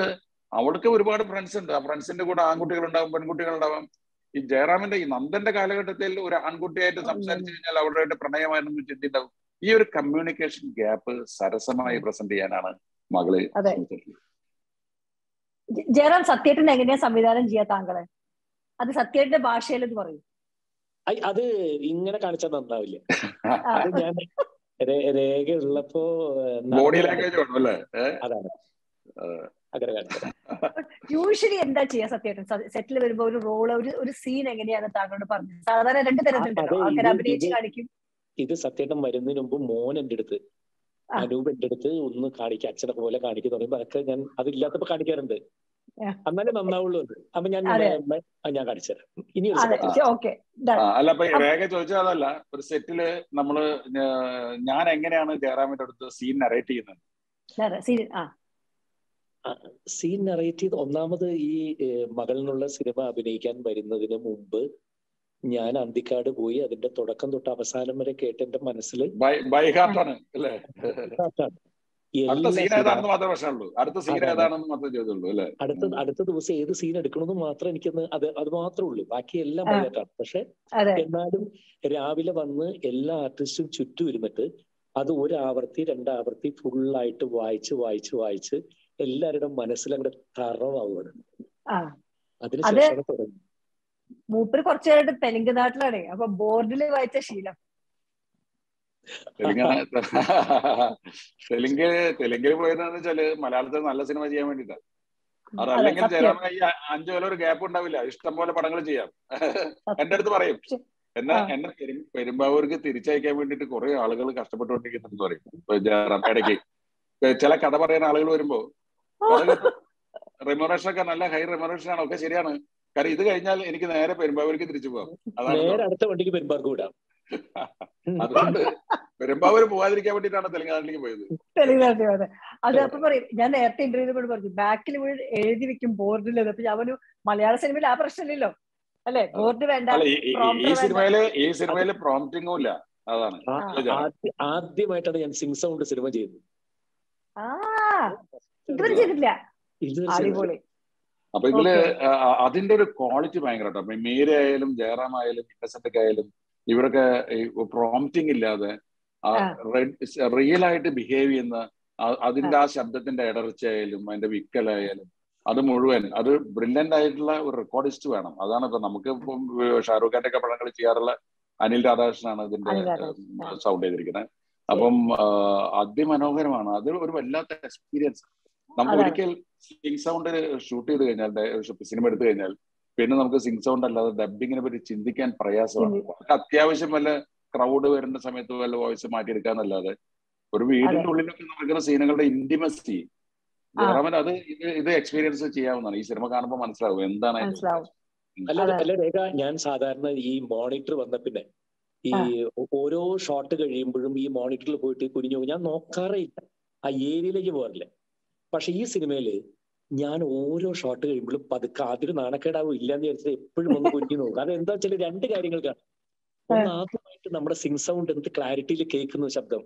അവൾക്ക് ഒരുപാട് ഫ്രണ്ട്സ് ഉണ്ട്. ആ ഫ്രണ്ട്സിന്റെ കൂടെ ആൺകുട്ടികൾ ഉണ്ടാവും പെൺകുട്ടികൾ ഉണ്ടാവാം ഈ ജയറാമിന്റെ ഈ നന്ദന്റെ കാലഘട്ടത്തിൽ ഒരു ആൺകുട്ടിയായിട്ട് സംസാരിച്ചു കഴിഞ്ഞാൽ അവളുടെ പ്രണയമായിരുന്നു ചിന്തിണ്ടാവും. ഈ ഒരു കമ്മ്യൂണിക്കേഷൻ ഗ്യാപ്പ് സരസമായി പ്രസന്റ് ചെയ്യാനാണ് മകൾ ജയറാം സത്യേട്ടൻ എങ്ങനെയാ സംവിധാനം ചെയ്യാ താങ്കളെ? അത് സത്യേട്ടന്റെ ഭാഷയിൽ ഇത് പറയും അത് ഇങ്ങനെ കാണിച്ചാൽ നന്നാവില്ല. അത് ഞാൻ രേ- രേഖ ഉള്ളപ്പോ ബോഡി ലാംഗ്വേജ്? അതാണ്. യൂഷ്വലി എന്താ ചെയ്യാ സത്യേട്ടൻ? സെറ്റിൽ വരുമ്പോ ഒരു റോൾ ഒരു ഒരു സീൻ എങ്ങനെയാണ് താങ്കളോട് പറഞ്ഞത്? സാധാരണ രണ്ട് തരത്തിലുണ്ടല്ലോ. ആൾക്കാർ അഭിനയിച്ച് കാണിക്കും. ഇത് സത്യേട്ടൻ വരുന്നതിന് മുമ്പ് മോൻ എന്റെ അടുത്ത്. അനൂപ് എന്റെ അടുത്ത് ഒന്ന് കാണിക്കുക അച്ഛനെ പോലെ കാണിക്കുക പറയുമ്പോ അതൊക്കെ ഞാൻ അതില്ലാത്തപ്പോ കാണിക്കാറുണ്ട്. എന്നാലേ നന്നാവുള്ളൂ അപ്പൊ ഞാൻ ഞാൻ- കാണിച്ചുതരാം ഇനി അല്ല അപ്പൊ രേഖ ചോദിച്ചാൽ അതല്ല. ഒരു സെറ്റിൽ നമ്മൾ ഞാൻ എങ്ങനെയാണ് ജയറാമിന്റെ അടുത്ത് സീൻ നറേറ്റ് ചെയ്യുന്നത്? സീൻ ആ. സീൻ നറേറ്റ് ചെയ്ത് ഒന്നാമത് ഈ മകളിനുള്ള സിനിമ അഭിനയിക്കാൻ വരുന്നതിന് മുമ്പ് ഞാൻ അന്തിക്കാട് പോയി അതിന്റെ തുടക്കം തൊട്ട് അവസാനം വരെ കേട്ട് എന്റെ മനസ്സിൽ അടുത്ത അടുത്ത ദിവസം ഏത് സീൻ എടുക്കണമെന്ന് മാത്രം എനിക്കൊന്ന് അത് അത് മാത്രമേ ഉള്ളൂ. ബാക്കി എല്ലാം. ബൈഹാർട്ടാണ് പക്ഷെ എന്നാലും രാവിലെ വന്ന് എല്ലാ ആർട്ടിസ്റ്റും ചുറ്റും ഇരുന്നിട്ട് അത് ഒരാവർത്തി രണ്ടാവർത്തി ഫുള്ളായിട്ട് വായിച്ച് വായിച്ച് വായിച്ച് എല്ലാവരുടെ മനസ്സിൽ അങ്ങോട്ട് തറവാവുകയാണ് അതിനുശേഷമാണ് തുടങ്ങി മൂപ്പര് കുറച്ചു നേരമായിട്ട് തെലുങ്ക് നാട്ടിലാണ് അപ്പൊ ബോർഡിൽ വായിച്ച ശീലം. തെലുങ്ക് തെലുങ്കിൽ പോയതെന്ന് വെച്ചാൽ മലയാളത്തിൽ നല്ല സിനിമ ചെയ്യാൻ വേണ്ടിട്ടാ. അത് അല്ലെങ്കിൽ ഈ അഞ്ചു കൊല്ലം ഒരു ഗ്യാപ്പ് ഉണ്ടാവില്ല. ഇഷ്ടം പോലെ പടങ്ങൾ ചെയ്യാം. എന്റെ അടുത്ത് പറയും. എന്നാ എന്നെ പെരുമ്പാവൂർക്ക് തിരിച്ചയക്കാൻ വേണ്ടിട്ട് കുറെ ആളുകൾ കഷ്ടപ്പെട്ടുകൊണ്ടിരിക്കുന്നുണ്ട് പറയും. ജയറാം ഇടയ്ക്ക് ചില കഥ പറയുന്ന ആളുകൾ വരുമ്പോ റെമറേഷൻ ഒക്കെ നല്ല ഹൈ റെമറേഷൻ ആണ്. ഒക്കെ ശരിയാണ്. കാരണം ഇത് കഴിഞ്ഞാൽ എനിക്ക് നേരെ പെരുമ്പാവൂർക്ക് തിരിച്ചു പോകാം അതാണ് നേരെ അടുത്ത വണ്ടിക്ക് പെരുമ്പാർക്ക് വിടാം. അതുകൊണ്ട് പെരുമ്പാവൂർ പോവാതിരിക്കാൻ വേണ്ടിട്ടാണ് തെലുങ്കാനയിലേക്ക് പോയത്. തെലുങ്ക് അതെ അത് അപ്പൊ പറയും ഞാൻ നേരത്തെ ഇന്റർവ്യൂ കൂടെ പറഞ്ഞു ബാക്കിൽ എഴുതി വെക്കും ബോർഡിൽ അപ്പൊ ഞാൻ പറഞ്ഞു മലയാള സിനിമയിൽ ആ പ്രശ്നമില്ലല്ലോ. അല്ലെ? ബോർഡ് വേണ്ട ഈ-. സിനിമയിൽ ഈ സിനിമയിൽ പ്രോംപ്റ്റിംഗും ഇല്ല. അതാണ്. ആദ്യമായിട്ടാണ് ഞാൻ സിംഗ് സൗണ്ട് സിനിമ ചെയ്തത്. ആ ഇതുവരെ ചെയ്തിട്ടില്ല. അടിപൊളി. അപ്പൊ ഇതിൽ അതിന്റെ ഒരു ക്വാളിറ്റി ഭയങ്കര കേട്ടോ മീര ആയാലും ജയറാം ആയാലും ഇന്നസെന്റ് ആയാലും ഇവരൊക്കെ പ്രോംപ്റ്റിംഗ് ഇല്ലാതെ. റിയൽ ആയിട്ട് ബിഹേവ് ചെയ്യുന്ന അതിന്റെ ആ. ശബ്ദത്തിന്റെ ഇടർച്ചയായാലും അതിന്റെ വിക്കലായാലും അത് മുഴുവൻ അത് ബ്രില്യന്റ് ആയിട്ടുള്ള ഒരു റെക്കോർഡിസ്റ്റ് വേണം. അതാണ് ഇപ്പൊ നമുക്ക് ഇപ്പം ഷാറൂഖ് ഖാന്റെ ഒക്കെ പടങ്ങൾ ചെയ്യാറുള്ള അനിൽ രാധാകൃഷ്ണനാണ് ഇതിന്റെ. സൗണ്ട് ചെയ്തിരിക്കുന്നത് അപ്പം അതിമനോഹരമാണ്. അത് ഒരു വല്ലാത്ത എക്സ്പീരിയൻസ് നമുക്ക് ഒരിക്കൽ സിംഗ് സൗണ്ട് ഷൂട്ട് ചെയ്ത് കഴിഞ്ഞാൽ സിനിമ എടുത്തു കഴിഞ്ഞാൽ പിന്നെ നമുക്ക് സിംഗ് സൗണ്ട് അല്ലാതെ ഡബിങ്ങിനെ പറ്റി ചിന്തിക്കാൻ പ്രയാസമാണ്. അത്യാവശ്യം വല്ല ക്രൗഡ് വരുന്ന സമയത്ത് വല്ല വോയിസ് മാറ്റിയെടുക്കാന്നല്ലാതെ ഒരു വീടിന്റെ ഉള്ളിലൊക്കെ നടക്കുന്ന സീനുകളുടെ ഇന്റിമസി. ജയറാമൻ അത് ഇത് ഇത് എക്സ്പീരിയൻസ് ചെയ്യാവുന്നതാണ്. ഈ സിനിമ കാണുമ്പോൾ മനസ്സിലാവും എന്താണ് അതിന്റെ മനസ്സിലാവും. അല്ല അതെ. അല്ല രേഖ ഞാൻ സാധാരണ ഈ മോണിറ്റർ വന്ന പിന്നെ ഈ ഓരോ ഷോട്ട് കഴിയുമ്പോഴും ഈ മോണിറ്ററിൽ പോയിട്ട് കുനിഞ്ഞു ഞാൻ നോക്കാറേ ഇല്ല. ആ ഏരിയയിലേക്ക് പോകാറില്ല. പക്ഷെ ഈ സിനിമയിൽ ഞാൻ ഓരോ ഷോട്ട് കഴിയുമ്പോഴും പതുക്കെ അതിൽ നാണക്കേടാവും ഇല്ലാന്ന് വിചാരിച്ചത് എപ്പോഴും ഒന്ന് കുഞ്ഞു നോക്കും. അത് എന്താ വെച്ചാൽ രണ്ട് കാര്യങ്ങൾക്കാണ്. ഒന്ന് ആദ്യമായിട്ട് നമ്മുടെ സിങ് സൗണ്ട് എന്ത് ക്ലാരിറ്റിയിൽ കേൾക്കുന്ന ശബ്ദം.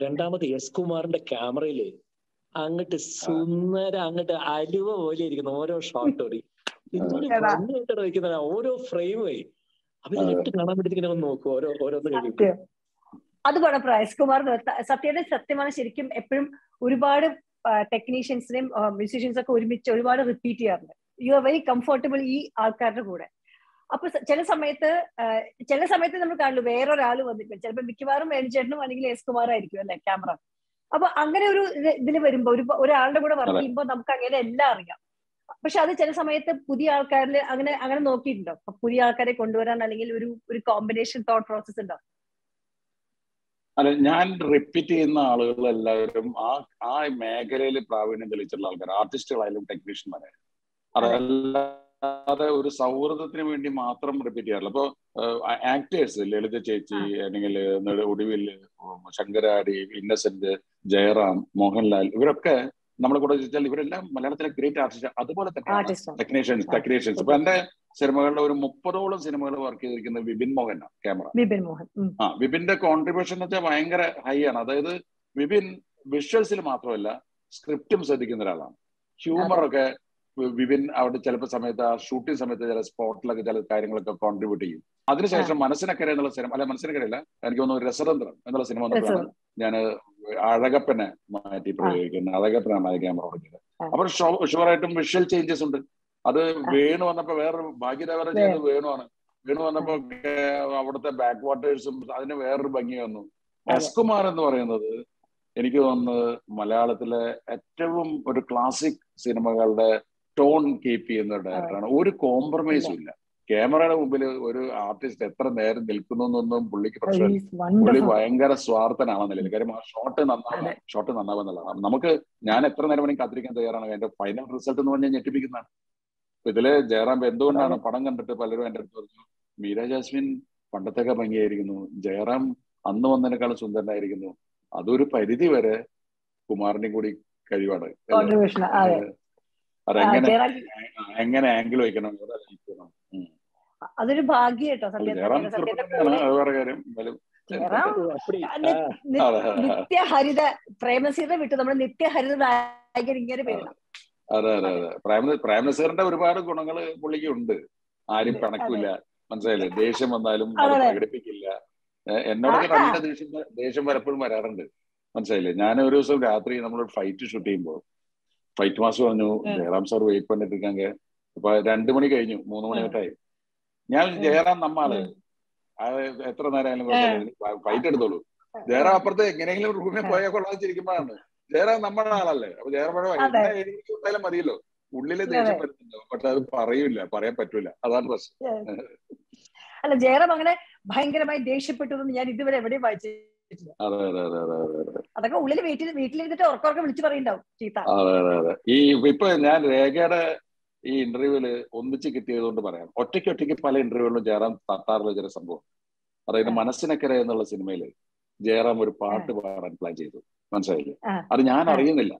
രണ്ടാമത് എസ് കുമാറിന്റെ ക്യാമറയിൽ അങ്ങോട്ട് സുന്ദര അങ്ങോട്ട് അലുവ പോലെ ഇരിക്കുന്ന ഓരോ ഷോട്ട് ഓടി. ഭംഗിയായിട്ട് വയ്ക്കുന്ന ഓരോ ഫ്രെയിമായി അവർ ഇട്ട് കാണാൻ വേണ്ടി ഇങ്ങനെ ഒന്ന് നോക്കും ഓരോ ഓരോന്ന് കഴിയും അത് കുഴപ്പമില്ല എസ് കുമാർ സത്യയുടെ സത്യമാണ് ശരിക്കും എപ്പോഴും ഒരുപാട് ടെക്നീഷ്യൻസിനെയും മ്യൂസീഷ്യൻസ് ഒക്കെ ഒരുമിച്ച് ഒരുപാട് റിപ്പീറ്റ് ചെയ്യാറുണ്ട്. യു ആർ വെരി കംഫർട്ടബിൾ ഈ ആൾക്കാരുടെ കൂടെ. അപ്പൊ ചില സമയത്ത് ചില സമയത്ത് നമ്മൾ കാണുള്ളൂ വേറൊരാൾ വന്നിട്ട് ചിലപ്പോൾ മിക്കവാറും മേനേജറിനും അല്ലെങ്കിൽ എസ് കുമാറായിരിക്കും അല്ലെ ക്യാമറ അപ്പൊ അങ്ങനെ ഒരു ഇത് ഇതിൽ വരുമ്പോ ഒരു ഒരാളുടെ കൂടെ വർക്ക് ചെയ്യുമ്പോൾ നമുക്ക് അങ്ങനെ എല്ലാം അറിയാം. പക്ഷെ അത് ചില സമയത്ത് പുതിയ ആൾക്കാരിൽ അങ്ങനെ അങ്ങനെ നോക്കിയിട്ടുണ്ടോ? പുതിയ ആൾക്കാരെ കൊണ്ടുവരാൻ അല്ലെങ്കിൽ ഒരു ഒരു കോമ്പിനേഷൻ തോട്ട് പ്രോസസ് ഉണ്ടോ? അല്ല ഞാൻ റിപ്പീറ്റ് ചെയ്യുന്ന ആളുകൾ എല്ലാവരും ആ ആ മേഖലയിൽ പ്രാവീണ്യം തെളിയിച്ചിട്ടുള്ള ആൾക്കാർ ആർട്ടിസ്റ്റുകളായാലും ടെക്നീഷ്യന്മാരായാലും അതല്ലാതെ ഒരു സൗഹൃദത്തിന് വേണ്ടി മാത്രം റിപ്പീറ്റ് ചെയ്യാറില്ല. അപ്പൊ ആക്ടേഴ്സ് ലളിത ചേച്ചി അല്ലെങ്കിൽ ഒടുവിൽ ശങ്കരാടി ഇന്നസെന്റ് ജയറാം മോഹൻലാൽ ഇവരൊക്കെ നമ്മളെ കൂടെ ചോദിച്ചാൽ ഇവരെല്ലാം മലയാളത്തിലെ ഗ്രേറ്റ് ആർട്ടിസ്റ്റ് അതുപോലെ തന്നെ ടെക്നീഷ്യൻസ് ടെക്നീഷ്യൻസ് ഇപ്പൊ എന്റെ സിനിമകളിലെ ഒരു മുപ്പതോളം സിനിമകൾ വർക്ക് ചെയ്തിരിക്കുന്നത് വിപിൻ മോഹൻ ക്യാമറ വിപിൻ മോഹൻ. ആ വിപിന്റെ കോൺട്രിബ്യൂഷൻ എന്ന് വെച്ചാൽ ഭയങ്കര ഹൈ ആണ്. അതായത് വിപിൻ വിഷ്വൽസിൽ മാത്രമല്ല സ്ക്രിപ്റ്റും ശ്രദ്ധിക്കുന്ന ഒരാളാണ്. ഹ്യൂമർ ഒക്കെ വിപിൻ അവിടെ ചിലപ്പോൾ സമയത്ത് ആ ഷൂട്ടിംഗ് സമയത്ത് ചില സ്പോട്ടിലൊക്കെ ചില കാര്യങ്ങളൊക്കെ കോൺട്രിബ്യൂട്ട് ചെയ്യും. അതിനുശേഷം മനസ്സിനക്കര എന്നുള്ള സിനിമ അല്ല മനസ്സിനക്കരയില്ല എനിക്ക് തോന്നുന്നു രസതന്ത്രം എന്നുള്ള സിനിമ വന്നപ്പോഴാണ് ഞാൻ അഴകപ്പനെ മാറ്റി പ്രയോഗിക്കുന്നത്. അഴകപ്പനാണ് അത് ക്യാമറ തുടങ്ങിയത് അപ്പൊ അപ്പോൾ ഷുവറായിട്ടും വിഷ്വൽ ചേഞ്ചസ് ഉണ്ട്. അത് വേണു വന്നപ്പോ വേറൊരു ഭാഗ്യദേവര ചെയ്തത് വേണുവാണ്. വേണു വന്നപ്പോ അവിടുത്തെ ബാക്ക് വാട്ടേഴ്സും അതിന് വേറൊരു ഭംഗി വന്നു. എസ് കുമാർ എന്ന് പറയുന്നത് എനിക്ക് തോന്നുന്നത് മലയാളത്തിലെ ഏറ്റവും ഒരു ക്ലാസിക് സിനിമകളുടെ ടോൺ കീപ്പ് ചെയ്യുന്ന ഡയറക്ടറാണ് ഒരു കോംപ്രമൈസും ഇല്ല. ക്യാമറയുടെ മുമ്പിൽ ഒരു ആർട്ടിസ്റ്റ് എത്ര നേരം നിൽക്കുന്നു എന്നൊന്നും പുള്ളിക്ക് പ്രശ്നം പുള്ളി. ഭയങ്കര സ്വാർത്ഥനാണെന്നില്ല കാര്യം ആ ഷോട്ട് നന്നാവുക ഷോട്ട് നന്നാവുക എന്നുള്ളതാണ്. നമുക്ക് ഞാൻ എത്ര നേരം വേണമെങ്കിൽ കാത്തിരിക്കാൻ തയ്യാറാണ്. എന്റെ ഫൈനൽ റിസൾട്ട് എന്ന് പറഞ്ഞാൽ ഞെട്ടിപ്പിക്കുന്നതാണ്. ഇതിൽ ജയറാം എന്തുകൊണ്ടാണ് പടം കണ്ടിട്ട് പലരും എന്റെ അടുത്ത് പറഞ്ഞു മീര ജാസ്മിൻ പണ്ടത്തൊക്കെ ഭംഗിയായിരിക്കുന്നു. ജയറാം അന്ന് വന്നതിനേക്കാൾ സുന്ദരനായിരിക്കുന്നു. അതൊരു പരിധി വരെ കുമാറിന്റെ കൂടി കഴിവാണ്. അതെങ്ങനെ എങ്ങനെ ആംഗിൾ വയ്ക്കണം. അതൊരു ഭാഗ്യം കേട്ടോ. നിത്യഹരിത പ്രേമസീത വിട്ട് നമ്മൾ നിത്യഹരിത നായകൻ ഇങ്ങനെ പേരിടാം അതെ അതെ അതെ. പ്രേമ പ്രേമനസീറിന്റെ ഒരുപാട് ഗുണങ്ങൾ പുള്ളിക്ക് ഉണ്ട് ആരും കണക്കില്ല. പിണക്കില്ല മനസ്സിലായില്ലേ ദേഷ്യം വന്നാലും അതെ. പ്രകടിപ്പിക്കില്ല. എന്നോടൊക്കെ. നല്ല ദേഷ്യം ദേഷ്യം പലപ്പോഴും വരാറുണ്ട്. മനസ്സിലായില്ലേ? ഞാൻ ഒരു ദിവസം രാത്രി നമ്മൾ ഫൈറ്റ് ഷൂട്ട് ചെയ്യുമ്പോൾ ഫൈറ്റ് മാസ്റ്റർ പറഞ്ഞു. ജയറാം സാർ വെയിറ്റ് പണിട്ടിരിക്കാങ്ക ഇപ്പൊ രണ്ടു മണി കഴിഞ്ഞു മൂന്ന് മണി. തൊട്ടായി. ഞാൻ. ജയറാം നമ്മൾ. അത് എത്ര നേരം ആയാലും ഫൈറ്റ് എടുത്തോളൂ. ജയറാം അപ്പുറത്ത് എങ്ങനെയെങ്കിലും റൂമിൽ പോയാൽ കൊള്ളാതിരിക്കുമ്പോഴാണ് ജയറാം നമ്മുടെ ആളല്ലേ. അപ്പൊ ജയറാം എന്തായാലും മതിയല്ലോ. ഉള്ളിൽ ദേഷ്യം പറ്റുന്നുണ്ടോ പക്ഷെ അത് പറയൂല പറയാൻ പറ്റൂല. അതാണ് പ്രശ്നം. അല്ല ജയറാം അങ്ങനെ ഭയങ്കരമായി ദേഷ്യപ്പെട്ടു ഞാൻ ഇതുവരെ എവിടെയും വായിച്ചിട്ടില്ല. അതെ അതെ അതെ അതെ അതെ അതെ. അതൊക്കെ ഉള്ളിൽ വീട്ടിൽ വീട്ടിലിരുന്നിട്ട് ഉറക്കമൊക്കെ വിളിച്ചു പറയുണ്ടാവും ചീത്ത. അതെ അതെ അതെ ഈ ഇപ്പൊ ഞാൻ രേഖയുടെ ഈ ഇന്റർവ്യൂവിൽ ഒന്നിച്ച് കിട്ടിയത് കൊണ്ട് പറയാം. ഒറ്റയ്ക്ക് ഒറ്റയ്ക്ക് പല ഇന്റർവ്യൂകളിലും ജയറാം തട്ടാറുള്ള ചില സംഭവം. അതായത്. മനസ്സിനക്കര എന്നുള്ള സിനിമയിൽ ജയറാം ഒരു പാട്ട് പാടാൻ പ്ലാൻ ചെയ്തു. മനസ്സിലായില്ലേ? അത് ഞാൻ. അറിയുന്നില്ല.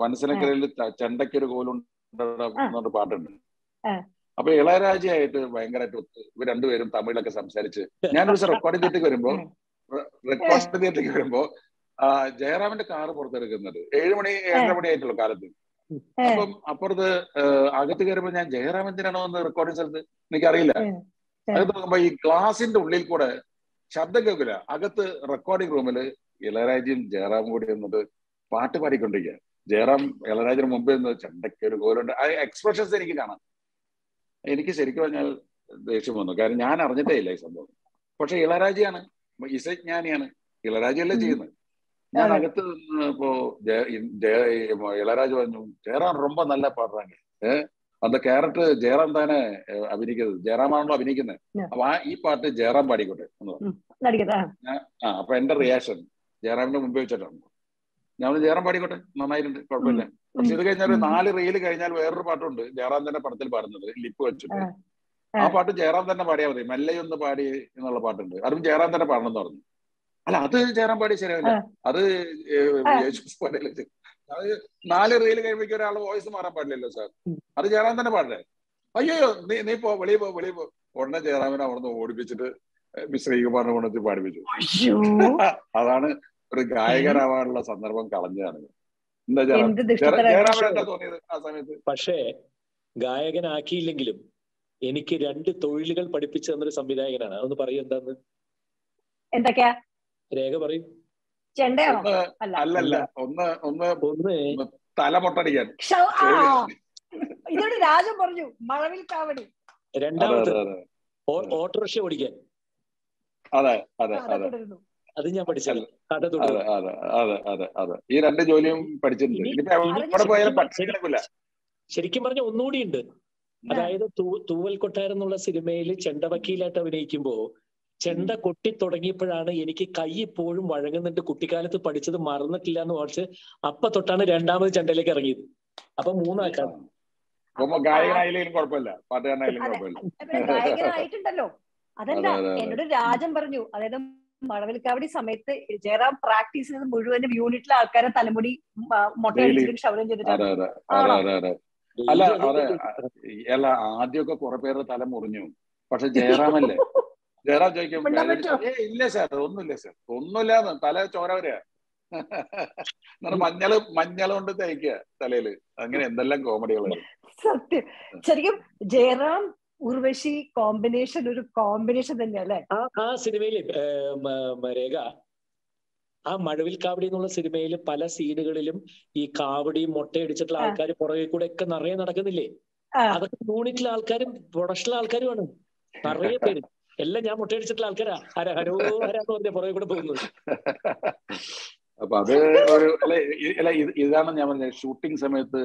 മനസ്സിനക്കരയിൽ ചെണ്ടയ്ക്കൊരു കോലുണ്ട് പാട്ടുണ്ട്. അപ്പൊ ഇളയരാജയായിട്ട് ഭയങ്കരമായിട്ട് ഇവർ രണ്ടുപേരും തമിഴിലൊക്കെ സംസാരിച്ച് ഞാനൊരു ദിവസം റെക്കോർഡിംഗ് തിയേറ്ററിൽ വരുമ്പോ തിയേറ്ററിൽ വരുമ്പോ ജയറാമിന്റെ കാറ് പുറത്തെടുക്കുന്നത്. ഏഴ് മണി ഏഴര മണി ആയിട്ടുള്ള കാലത്ത് അപ്പം അപ്പുറത്ത് അകത്ത് കയറുമ്പോ ഞാൻ ജയറാം എന്തിനാണോ വന്ന് റെക്കോർഡിംഗ് സ്ഥലത്ത് എനിക്കറിയില്ല. അകത്ത് നോക്കുമ്പോ ഈ ഗ്ലാസിന്റെ ഉള്ളിൽ കൂടെ ശബ്ദം കേൾക്കില്ല. അകത്ത് റെക്കോർഡിംഗ് റൂമിൽ ഇളയരാജയും ജയറാമും കൂടി എന്നിട്ട് പാട്ട് പാടിക്കൊണ്ടിരിക്കുക ജയറാം ഇളയരാജന് മുമ്പ് നിന്ന് ചണ്ടയ്ക്ക് ഒരു കോലുണ്ട്. ആ എക്സ്പ്രഷൻസ് എനിക്ക് കാണാം. എനിക്ക് ശരിക്കും പറഞ്ഞാൽ ദേഷ്യം വന്നു. കാരണം ഞാൻ അറിഞ്ഞിട്ടേ ഇല്ല ഈ സംഭവം. പക്ഷെ ഇളയരാജിയാണ് ഈശോ ജ്ഞാനിയാണ്. ഇളരാജയല്ലേ ചെയ്യുന്നത്. ഞാൻ അകത്ത് ഇപ്പോ ഇളരാജ് പറഞ്ഞു ജയറാം ரொம்ப നല്ല പാടുറാങ്ക ഏഹ് അത് ക്യാരക്ടർ ജയറാം തന്നെ അഭിനയിക്കുന്നത്. ജയറാമാണല്ലോ അഭിനയിക്കുന്നത്. അപ്പൊ ആ ഈ പാട്ട് ജയറാം പാടിക്കോട്ടെ എന്ന് പറഞ്ഞു. ആ. അപ്പൊ എന്റെ റിയാക്ഷൻ ജയറാമിന്റെ മുമ്പേ വെച്ചിട്ടാണ്. ഞാൻ ജയറാം പാടിക്കോട്ടെ നന്നായിട്ടുണ്ട് കുഴപ്പമില്ല. പക്ഷെ ഇത് കഴിഞ്ഞാൽ നാല് റീൽ കഴിഞ്ഞാൽ വേറൊരു പാട്ടുണ്ട് ജയറാം തന്നെ പടത്തിൽ പാടുന്നത് ലിപ്പ് വെച്ചിട്ട്. ആ. പാട്ട് ജയറാം തന്നെ പാടിയാൽ മതി. മെല്ലയൊന്ന് പാടി എന്നുള്ള പാട്ടുണ്ട്. അതും ജയറാം തന്നെ പാടണം എന്ന് പറഞ്ഞു. അല്ല അത് ജയറാം പാടി ശരിയാവില്ല. അത് ഏഹ്, പാടിയല്ലേ അത് നാല് റീൽ കഴിയുമ്പോഴേക്കും ഒരാൾ വോയിസ് മാറാൻ പാടില്ലല്ലോ സാർ. അത് ജയറാം തന്നെ പാടേ അയ്യോ നീ നീ പോ വെളിയിൽ പോ വെളിയിൽ പോ. ഉടനെ ജയറാമിനെ അവിടുന്ന് ഓടിപ്പിച്ചിട്ട് മിസ്റ്റർ ഈകുമാറിനെ കൊണ്ടുവച്ച് പാടിപ്പിച്ചു. അയ്യോ. അതാണ് ഒരു ഗായകനാവാനുള്ള സന്ദർഭം കളഞ്ഞതാണ്. എന്താ ജയറാം? ജയറാമിനെന്താ എന്താ തോന്നിയത് ആ സമയത്ത്? പക്ഷേ ഗായകനാക്കിയില്ലെങ്കിലും എനിക്ക് രണ്ട് തൊഴിലുകൾ പഠിപ്പിച്ചു തന്നൊരു സംവിധായകനാണ്. അതൊന്ന് പറയൂ എന്താന്ന്? എന്തൊക്കെയാ? രേഖ പറയും. അല്ലല്ല ഒന്ന് ഒന്ന് ഒന്ന് തലമൊട്ടടിക്കാൻ ഇതോട് രാജൻ പറഞ്ഞു മഴവിൽ കാവടി രണ്ടാമത് ഓട്ടോറിക്ഷ ഓടിക്കാൻ. അതെ അതെ അതെ. അത് ഞാൻ പഠിച്ചത്. കഥ അതെ അതെ അതെ അതെ അതെ. ഈ രണ്ട് ജോലിയും പഠിച്ചിട്ടുണ്ട്. എവിടെ പോയാലും പട്ടിണി ശരിക്കും പറഞ്ഞ ഒന്നുകൂടി ഉണ്ട്. അതായത് തൂ- തൂവൽ കൊട്ടാരം എന്നുള്ള സിനിമയിൽ ചെണ്ട വക്കീലായിട്ട് അഭിനയിക്കുമ്പോ ചെണ്ട കൊട്ടി തുടങ്ങിയപ്പോഴാണ് എനിക്ക് കൈ ഇപ്പോഴും വഴങ്ങുന്നുണ്ട്. കുട്ടിക്കാലത്ത് പഠിച്ചത് മറന്നിട്ടില്ല എന്ന് ഓർച്ച് അപ്പൊ തൊട്ടാണ് രണ്ടാമത് ചെണ്ടയിലേക്ക് ഇറങ്ങിയത്. അപ്പൊ മൂന്നാൾക്കാർ അപ്പൊ ഗായകനായാലും കുഴപ്പമില്ല. പാട്ടുകാരനായാലും അതെ. കുഴപ്പമില്ല. പിന്നെ ഗായകനായിട്ടുണ്ടല്ലോ. അതല്ല അതെ, അതെ, അതെ. എന്നോട് രാജൻ പറഞ്ഞു. അതായത് മഴവിൽക്കാവടി സമയത്ത് ജയറാം പ്രാക്ടീസ് ചെയ്ത് മുഴുവനും യൂണിറ്റിലെ ആൾക്കാരെ തലമുടി മൊട്ടയടിച്ചിട്ട് അതെ ചെയ്തിട്ടാണ് അല്ല അതെ അല്ല ആദ്യമൊക്കെ കുറെ പേരുടെ തല മുറിഞ്ഞു. പക്ഷെ ജയറാമല്ലേ? ജയറാം ചോദിക്കും? ഇല്ല സാർ ഒന്നുമില്ല സാർ. ഒന്നുമില്ല തല ചോരവരെയാ മഞ്ഞൾ മഞ്ഞൾ മഞ്ഞൾ കൊണ്ട് തേക്കുക തലയിൽ. അങ്ങനെ എന്തെല്ലാം കോമഡികളാണ് സത്യം. ശരിക്കും ജയറാം ഉർവശി കോമ്പിനേഷൻ ഒരു കോമ്പിനേഷൻ തന്നെയല്ലേ ആ മ- രേഖ. ആ മഴവിൽ കാവടി എന്നുള്ള സിനിമയിൽ പല സീനുകളിലും ഈ കാവടി മുട്ടയടിച്ചിട്ടുള്ള ആൾക്കാർ പുറകെ കൂടെ ഒക്കെ നിറയെ നടക്കുന്നില്ലേ? അതൊക്കെ യൂണിറ്റിലെ ആൾക്കാരും പ്രൊഡക്ഷനിലെ ആൾക്കാരുമാണ് നിറയെ പേര്. എല്ലാം ഞാൻ മുട്ടയടിച്ചിട്ടുള്ള ആൾക്കാരാ. ഹര ഹരോ ഹരാന്ന് പറഞ്ഞ പുറകെ കൂടെ പോകുന്നത്. അപ്പൊ അത് ഒരു അല്ലെ ഇതാണ് ഞാൻ പറഞ്ഞത്. ഷൂട്ടിംഗ് സമയത്ത്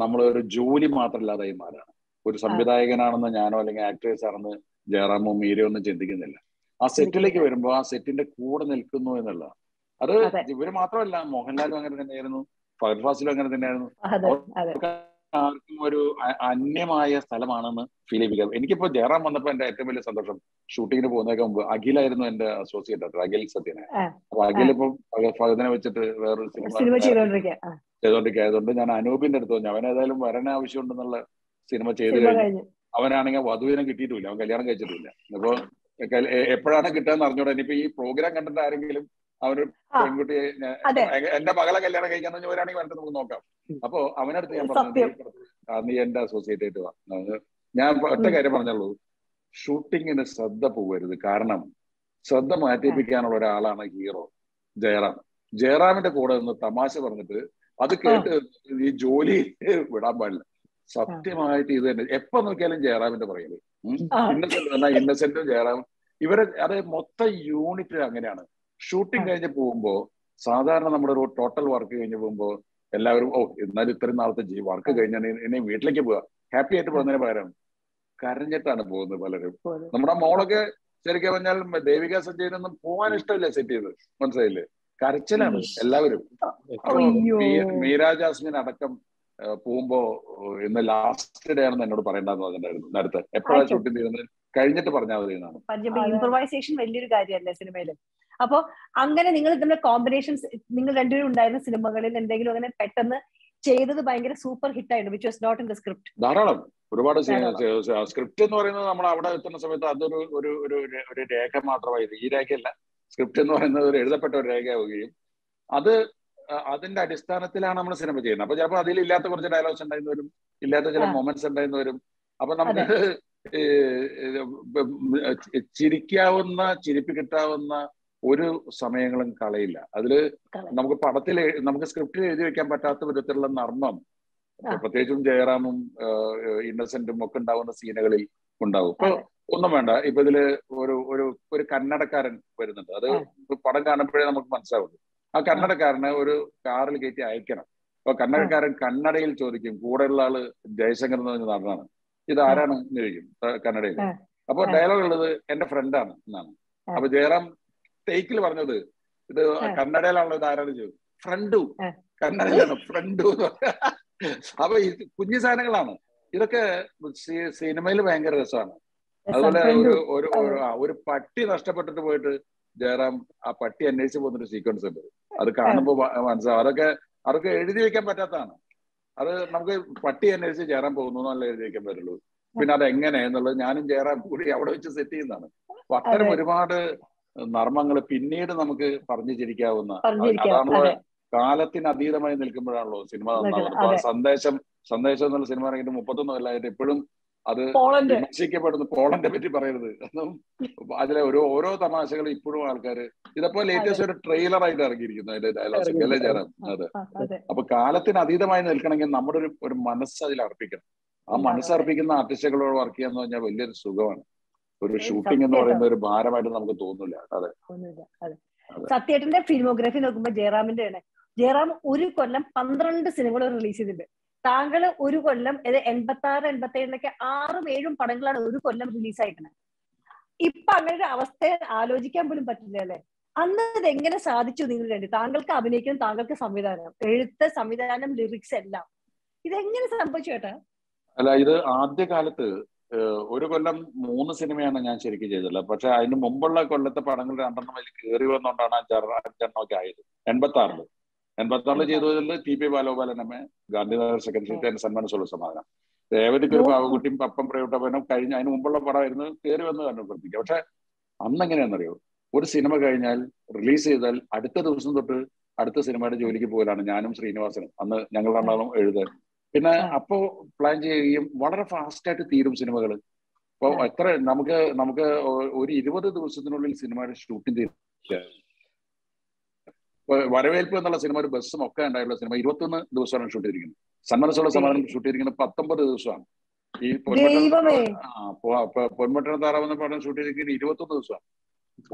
നമ്മളൊരു ഒരു ജോലി മാത്രമല്ലാതായി മാറാണ്. ഒരു സംവിധായകനാണെന്ന് ഞാനോ അല്ലെങ്കിൽ ആക്ടേഴ്സ് ആണെന്ന് ജയറാമോ മീരയോ ഒന്നും ചിന്തിക്കുന്നില്ല. ആ സെറ്റിലേക്ക് വരുമ്പോൾ ആ സെറ്റിന്റെ കൂടെ നിൽക്കുന്നു എന്നുള്ള അത്. ഇവർ മാത്രമല്ല മോഹൻലാലും അങ്ങനെ തന്നെയായിരുന്നു ഫഹദ് ഫാസിലും അങ്ങനെ തന്നെയായിരുന്നു. ആർക്കും ഒരു അന്യമായ സ്ഥലമാണെന്ന് ഫീൽ ചെയ്യിപ്പിക്കാം. എനിക്കിപ്പോ ജയറാം വന്നപ്പോ എന്റെ ഏറ്റവും വലിയ സന്തോഷം ഷൂട്ടിങ്ങിന് പോകുന്നതിന് മുമ്പ് അഖിലായിരുന്നു എന്റെ അസോസിയേറ്റ് ഡോക്ടർ അഖിൽ സത്യനെ. അപ്പൊ അഖിൽ ഇപ്പം ഫഹദിനെ വെച്ചിട്ട് വേറൊരു സിനിമ ചെയ്തോണ്ടിരിക്കുക ആയതുകൊണ്ട് ഞാൻ അനൂപിന്റെ അടുത്ത് പറഞ്ഞു അവൻ ഏതായാലും വരണ ആവശ്യമുണ്ടെന്നുള്ള സിനിമ ചെയ്ത് കഴിഞ്ഞു. അവനാണെങ്കിൽ വധുവിനെ കിട്ടിയിട്ടില്ല അവൻ കല്യാണം കഴിച്ചിട്ടില്ല അപ്പൊ എപ്പോഴാണ് കിട്ടുക അറിഞ്ഞൂടാ. ഇനിയിപ്പോ ഈ പ്രോഗ്രാം കണ്ടിട്ട് ആരെങ്കിലും അവനൊരു. പെൺകുട്ടിയെ എന്റെ മകളെ കല്യാണം കഴിക്കാന്ന് പറഞ്ഞാണെങ്കിൽ വരട്ടെ നമുക്ക് നോക്കാം. അപ്പൊ അവനടുത്ത് ഞാൻ പറഞ്ഞു നീ എന്റെ അസോസിയേറ്റ് ആയിട്ട് വാ ഞാൻ ഒറ്റ കാര്യം പറഞ്ഞുള്ളൂ. ഷൂട്ടിങ്ങിന് ശ്രദ്ധ പോകരുത്. കാരണം ശ്രദ്ധ മാറ്റിപ്പിക്കാനുള്ള ഒരാളാണ് ഹീറോ ജയറാം. ജയറാമിന്റെ കൂടെ നിന്ന് തമാശ പറഞ്ഞിട്ട് അത് കേട്ട് ഈ ജോലി വിടാൻ പാടില്ല. സത്യമായിട്ട് ഇത് തന്നെ. എപ്പോ നോക്കിയാലും ജയറാമിന്റെ പറയൽ. ഇന്നസെന്റ് പറഞ്ഞാൽ ഇന്നസെന്റും ജയറാം ഇവരെ അത് മൊത്തം യൂണിറ്റ് അങ്ങനെയാണ്. ഷൂട്ടിംഗ്. കഴിഞ്ഞ് പോകുമ്പോ സാധാരണ നമ്മുടെ ഒരു ടോട്ടൽ വർക്ക് കഴിഞ്ഞ് പോകുമ്പോ എല്ലാവരും ഓ എന്നാലും ഇത്രയും നാളത്തെ ജീ വർക്ക് കഴിഞ്ഞാൽ ഇനി വീട്ടിലേക്ക് പോവാ. ഹാപ്പി ആയിട്ട് പോകുന്നതിന് പകരം കരഞ്ഞിട്ടാണ് പോകുന്നത് പലരും. നമ്മുടെ മോളൊക്കെ ശരിക്കും പറഞ്ഞാൽ ദേവിക സഞ്ജയനൊന്നും പോകാൻ ഇഷ്ടമില്ല സെറ്റ് ചെയ്ത്. മനസ്സിലായില്ലേ? കരച്ചിലാണ്. എല്ലാവരും. മീരാ ജാസ്മിൻ അടക്കം പോകുമ്പോ ഇന്ന് ലാസ്റ്റ് ഡേ ആണെന്ന് എന്നോട് പറയണ്ടെന്ന് പറഞ്ഞിട്ടുണ്ടായിരുന്നു. നേരത്തെ. എപ്പോഴാണ് ഷൂട്ടിംഗ് തീരുന്നത് കഴിഞ്ഞിട്ട് പറഞ്ഞാൽ മതി എന്നാണ്. ഇംപ്രവൈസേഷൻ വലിയൊരു കാര്യമല്ലേ സിനിമയിൽ? അപ്പൊ അങ്ങനെ നിങ്ങൾ ഇതിന്റെ കോമ്പിനേഷൻസ് നിങ്ങൾ രണ്ടുപേരും ഉണ്ടായിരുന്ന സിനിമകളിൽ എന്തെങ്കിലും അങ്ങനെ പെട്ടെന്ന് ചെയ്തത് ഭയങ്കര സൂപ്പർ ഹിറ്റ് ആയിരുന്നു which was not in the script ധാരാളം. ഒരുപാട്. സ്ക്രിപ്റ്റ് എന്ന് പറയുന്നത് നമ്മൾ അവിടെ എത്തുന്ന സമയത്ത് അതൊരു ഒരു ഒരു രേഖ മാത്രമായിരുന്നു ഈ രേഖയല്ല. സ്ക്രിപ്റ്റ് എന്ന് പറയുന്നത് ഒരു എഴുതപ്പെട്ട ഒരു രേഖയാവുകയും അത് അതിന്റെ അടിസ്ഥാനത്തിലാണ് നമ്മൾ സിനിമ ചെയ്യുന്നത്. അപ്പൊ ചിലപ്പോൾ അതിൽ ഇല്ലാത്ത കുറച്ച് ഡയലോഗ്സ് ഉണ്ടായിരുന്നു വരും ഇല്ലാത്ത ചില മൊമെന്റ്സ് ഉണ്ടായിരുന്നു വരും. അപ്പൊ നമുക്ക് ചിരിക്കാവുന്ന ചിരിപ്പ് കിട്ടാവുന്ന ഒരു സമയങ്ങളും കളയില്ല. അതിൽ നമുക്ക് പടത്തിൽ നമുക്ക് സ്ക്രിപ്റ്റിൽ എഴുതി വെക്കാൻ പറ്റാത്ത വിധത്തിലുള്ള നർമ്മം. പ്രത്യേകിച്ചും ജയറാമും ഇന്നസെന്റും ഒക്കെ ഉണ്ടാവുന്ന സീനുകളിൽ ഉണ്ടാവും. ഇപ്പൊ. ഒന്നും വേണ്ട. ഇപ്പൊ ഇതിൽ ഒരു ഒരു ഒരു കന്നടക്കാരൻ വരുന്നുണ്ട്. അത് പടം കാണുമ്പോഴേ നമുക്ക് മനസ്സിലാവുള്ളൂ. ആ കന്നഡക്കാരനെ ഒരു കാറിൽ കയറ്റി അയക്കണം. അപ്പൊ കന്നഡക്കാരൻ കന്നഡയിൽ ചോദിക്കും കൂടെയുള്ള ആൾ ജയശങ്കർ എന്ന് പറഞ്ഞ നടനാണ്. ഇത് ആരാണ് എന്ന് ചോദിക്കും കന്നഡയിൽ. അപ്പൊ ഡയലോഗ് ഉള്ളത് എന്റെ ഫ്രണ്ടാണ് എന്നാണ്. അപ്പൊ ജയറാം ടേക്കിൽ പറഞ്ഞത് ഇത് കന്നഡയിലാണുള്ളത് കന്നഡയിലാണല്ലോ ഇത് ആരാണ് ചോദിച്ചു ഫ്രണ്ടു. കന്നഡയിലാണ് ഫ്രണ്ടു അപ്പൊ ഇത് കുഞ്ഞു സാധനങ്ങളാണ്. ഇതൊക്കെ സിനിമയിൽ ഭയങ്കര രസമാണ്. അതുപോലെ ഒരു ഒരു- ഒരു പട്ടി നഷ്ടപ്പെട്ടിട്ട് പോയിട്ട് ജയറാം ആ പട്ടി അന്വേഷിച്ച് പോകുന്നൊരു സീക്വൻസ് ഉണ്ട്. അത് കാണുമ്പോൾ മനസ്സിലാവും. അതൊക്കെ അതൊക്കെ എഴുതി വെക്കാൻ പറ്റാത്തതാണ്. അത് നമുക്ക് പട്ടി അന്വേഷിച്ച് ചേരാൻ പോകുന്നു എന്നല്ല എഴുതി വെക്കാൻ പറ്റുള്ളൂ. പിന്നെ അത് എങ്ങനെ എന്നുള്ളത് ഞാനും ചേരാൻ കൂടി അവിടെ വെച്ച് സെറ്റ് ചെയ്യുന്നതാണ്. അപ്പൊ അത്തരം ഒരുപാട് നർമ്മങ്ങൾ പിന്നീട് നമുക്ക് പറഞ്ഞു ചിരിക്കാവുന്ന അതാണല്ലോ കാലത്തിന് അതീതമായി നിൽക്കുമ്പോഴാണല്ലോ സിനിമ നന്നാവുന്നത്. സന്ദേശം സന്ദേശം എന്നുള്ള സിനിമ ഇറങ്ങിയിട്ട് മുപ്പത്തൊന്ന് കൊല്ലമായിട്ട് ഇപ്പോഴും അത് വിമർശിക്കപ്പെടുന്നു പോളണ്ടെ പറ്റി പറയരുത്. അതിലെ ഓരോ ഓരോ തമാശകൾ ഇപ്പോഴും ആൾക്കാർ ഇതപ്പോ ലേറ്റസ്റ്റ് ഒരു ട്രെയിലർ ആയിട്ട് ഇറങ്ങിയിരിക്കുന്നു അതിന്റെ ഡയലോഗ്സ് അല്ലേ ജയറാം? അതെ. അപ്പൊ കാലത്തിന് അതീതമായി നിൽക്കണമെങ്കിൽ നമ്മുടെ ഒരു ഒരു മനസ്സ് അതിൽ അർപ്പിക്കണം. ആ മനസ്സർപ്പിക്കുന്ന മനസ്സ് അർപ്പിക്കുന്ന ആർട്ടിസ്റ്റുകളോട് വർക്ക് ചെയ്യാന്ന് പറഞ്ഞാൽ വലിയൊരു സുഖമാണ്. ഒരു ഷൂട്ടിംഗ് എന്ന് പറയുന്ന ഒരു ഭാരമായിട്ട് നമുക്ക് തോന്നില്ല അതെ. സത്യേട്ടന്റെ ഫിലിമോഗ്രാഫി നോക്കുമ്പോ ജയറാമിന്റെ ആണ് ജയറാം ഒരു കൊല്ലം പന്ത്രണ്ട് സിനിമകൾ റിലീസ് ചെയ്തിട്ടുണ്ട്. താങ്കൾ ഒരു കൊല്ലം എൺപത്തി ആറ് എൺപത്തി ഏഴിലൊക്കെ ആറും ഏഴും പടങ്ങളാണ് ഒരു കൊല്ലം റിലീസ് ആയിരിക്കുന്നത് ഇപ്പൊ അങ്ങനെ ഒരു അവസ്ഥയെ ആലോചിക്കാൻ പോലും പറ്റില്ല അല്ലെ? അന്ന് ഇത് എങ്ങനെ സാധിച്ചു നിങ്ങൾ രണ്ട് താങ്കൾക്ക് അഭിനയിക്കണം താങ്കൾക്ക് സംവിധാനം എഴുത്ത് സംവിധാനം ലിറിക്സ് എല്ലാം. ഇതെങ്ങനെ സംഭവിച്ചു ചേട്ടാ അല്ല ഇത് ആദ്യകാലത്ത് ഒരു കൊല്ലം മൂന്ന് സിനിമയാണ് ഞാൻ ശരിക്കും ചെയ്തിട്ടുള്ളത്. പക്ഷെ അതിന് മുമ്പുള്ള കൊല്ലത്തെ പടങ്ങൾ രണ്ടെണ്ണം അതിൽ കയറി വന്നുകൊണ്ടാണ് അഞ്ചാറ് അഞ്ചെണ്ണം ഒക്കെ ആയത്. എൺപത്തി ആറിൽ എൺപത്തി ആറിൽ ചെയ്തതിൽ ടി പി ബാലോപാലനമ്മേ ഗാന്ധിനഗർ സെക്കൻഡ് സീറ്റ് ഷീറ്റ് സന്മാനസുള്ള സമാധാനം. രേവതിക്ക് ഒരു പാവകുട്ടിയും പപ്പം പ്രയോട്ടപ്പനും കഴിഞ്ഞ അതിന് മുമ്പുള്ള പടമായിരുന്നു കയറി വന്ന് കണ്ടുപിടിക്കുക പക്ഷെ അന്ന് എങ്ങനെയാണെന്നറിയോ ഒരു സിനിമ കഴിഞ്ഞാൽ റിലീസ് ചെയ്താൽ അടുത്ത ദിവസം തൊട്ട് അടുത്ത സിനിമയുടെ ജോലിക്ക് പോകലാണ് ഞാനും ശ്രീനിവാസനും. അന്ന് ഞങ്ങൾ രണ്ടാളും എഴുതാൻ പിന്നെ അപ്പോ പ്ലാൻ ചെയ്യുകയും വളരെ ഫാസ്റ്റ് ആയിട്ട് തീരും സിനിമകൾ അപ്പൊ എത്ര നമുക്ക് നമുക്ക് ഒരു ഇരുപത് ദിവസത്തിനുള്ളിൽ സിനിമയുടെ ഷൂട്ടിംഗ് തീരും വരവേൽപ്പ് എന്നുള്ള സിനിമ ഒരു ബസ്സും ഒക്കെ ഉണ്ടായിട്ടുള്ള സിനിമ. ഇരുപത്തൊന്ന് ദിവസമാണ് ഷൂട്ട് ചെയ്തിരിക്കുന്നത്. സന്മനസ്സുള്ള സമാധാനം ഷൂട്ട് ചെയ്തിരിക്കുന്നത് പത്തൊമ്പത് ദിവസമാണ്. ഈ. പൊന്മുട്ടണ താറാവുന്ന പടം ഷൂട്ട് ചെയ്തിരിക്കുന്നത് ഇരുപത്തൊന്ന് ദിവസമാണ്.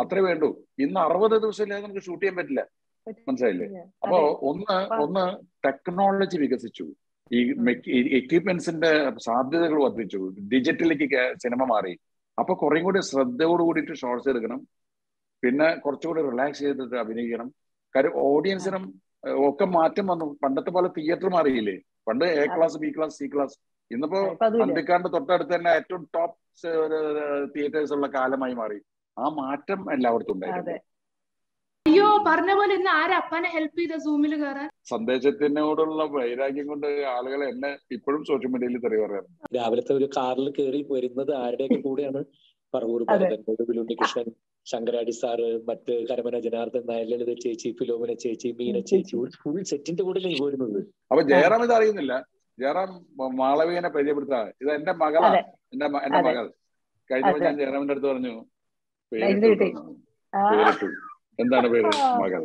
അത്രേ വേണ്ടൂ. ഇന്ന് അറുപത് ദിവസം ഇല്ലാതെ നമുക്ക് ഷൂട്ട് ചെയ്യാൻ പറ്റില്ല. മനസ്സിലായില്ലേ? അപ്പോ ഒന്ന് ഒന്ന് ടെക്നോളജി വികസിച്ചു. ഈ എക്യുപ്മെന്റ്സിന്റെ സാധ്യതകൾ വർദ്ധിച്ചു. ഡിജിറ്റലിലേക്ക് സിനിമ മാറി. അപ്പൊ കുറേ കൂടി ശ്രദ്ധയോട് കൂടിയിട്ട് ഷോർട്സ് എടുക്കണം. പിന്നെ കുറച്ചുകൂടി റിലാക്സ് ചെയ്തിട്ട് അഭിനയിക്കണം. കാര്യം ഓഡിയൻസിനും ഒക്കെ മാറ്റം വന്നു. പണ്ടത്തെ പോലെ തിയേറ്റർ മാറിയില്ലേ പണ്ട് A class B class C class ഇന്നിപ്പോ അന്തിക്കാണ്ട് തൊട്ടടുത്ത് തന്നെ ഏറ്റവും ടോപ്പ് തിയേറ്റേഴ്സ് ഉള്ള കാലമായി മാറി. ആ മാറ്റം എല്ലായിടത്തും ഉണ്ടായിരുന്നു അയ്യോ പറഞ്ഞ പോലെ ഇന്ന് ആരാ അപ്പനെ ഹെൽപ്പ് ചെയ്ത സൂമിൽ കയറാൻ സന്ദേശത്തിനോടുള്ള വൈരാഗ്യം കൊണ്ട് ആളുകൾ എന്നെ ഇപ്പോഴും സോഷ്യൽ മീഡിയയിൽ തെറി പറയാറുണ്ട്. രാവിലത്തെ ഒരു കാറിൽ കയറി വരുന്നത് ആരുടെയൊക്കെ കൂടെയാണ് പറവൂർ. ഭരതൻ ഉണ്ണികൃഷ്ണൻ ശങ്കരാടി സാറ് മറ്റ് കരമന ജനാർദ്ദൻ നായർ ലളിത ചേച്ചി ഫിലോമിന ചേച്ചി മീന ചേച്ചി ഒരു ഫുൾ സെറ്റിന്റെ കൂടെ പോരുന്നത്? അപ്പൊ ജയറാം ഇത് അറിയുന്നില്ല. ജയറാം മാളവികനെ പരിചയപ്പെടുത്താ. ഇത് എന്റെ മകളാണ്. എന്റെ എന്റെ മകൾ. കഴിഞ്ഞ ഞാൻ ജയറാമിന്റെ അടുത്ത് പറഞ്ഞു. പേരിട്ടു. എന്താണ് പേര്. മകൾ.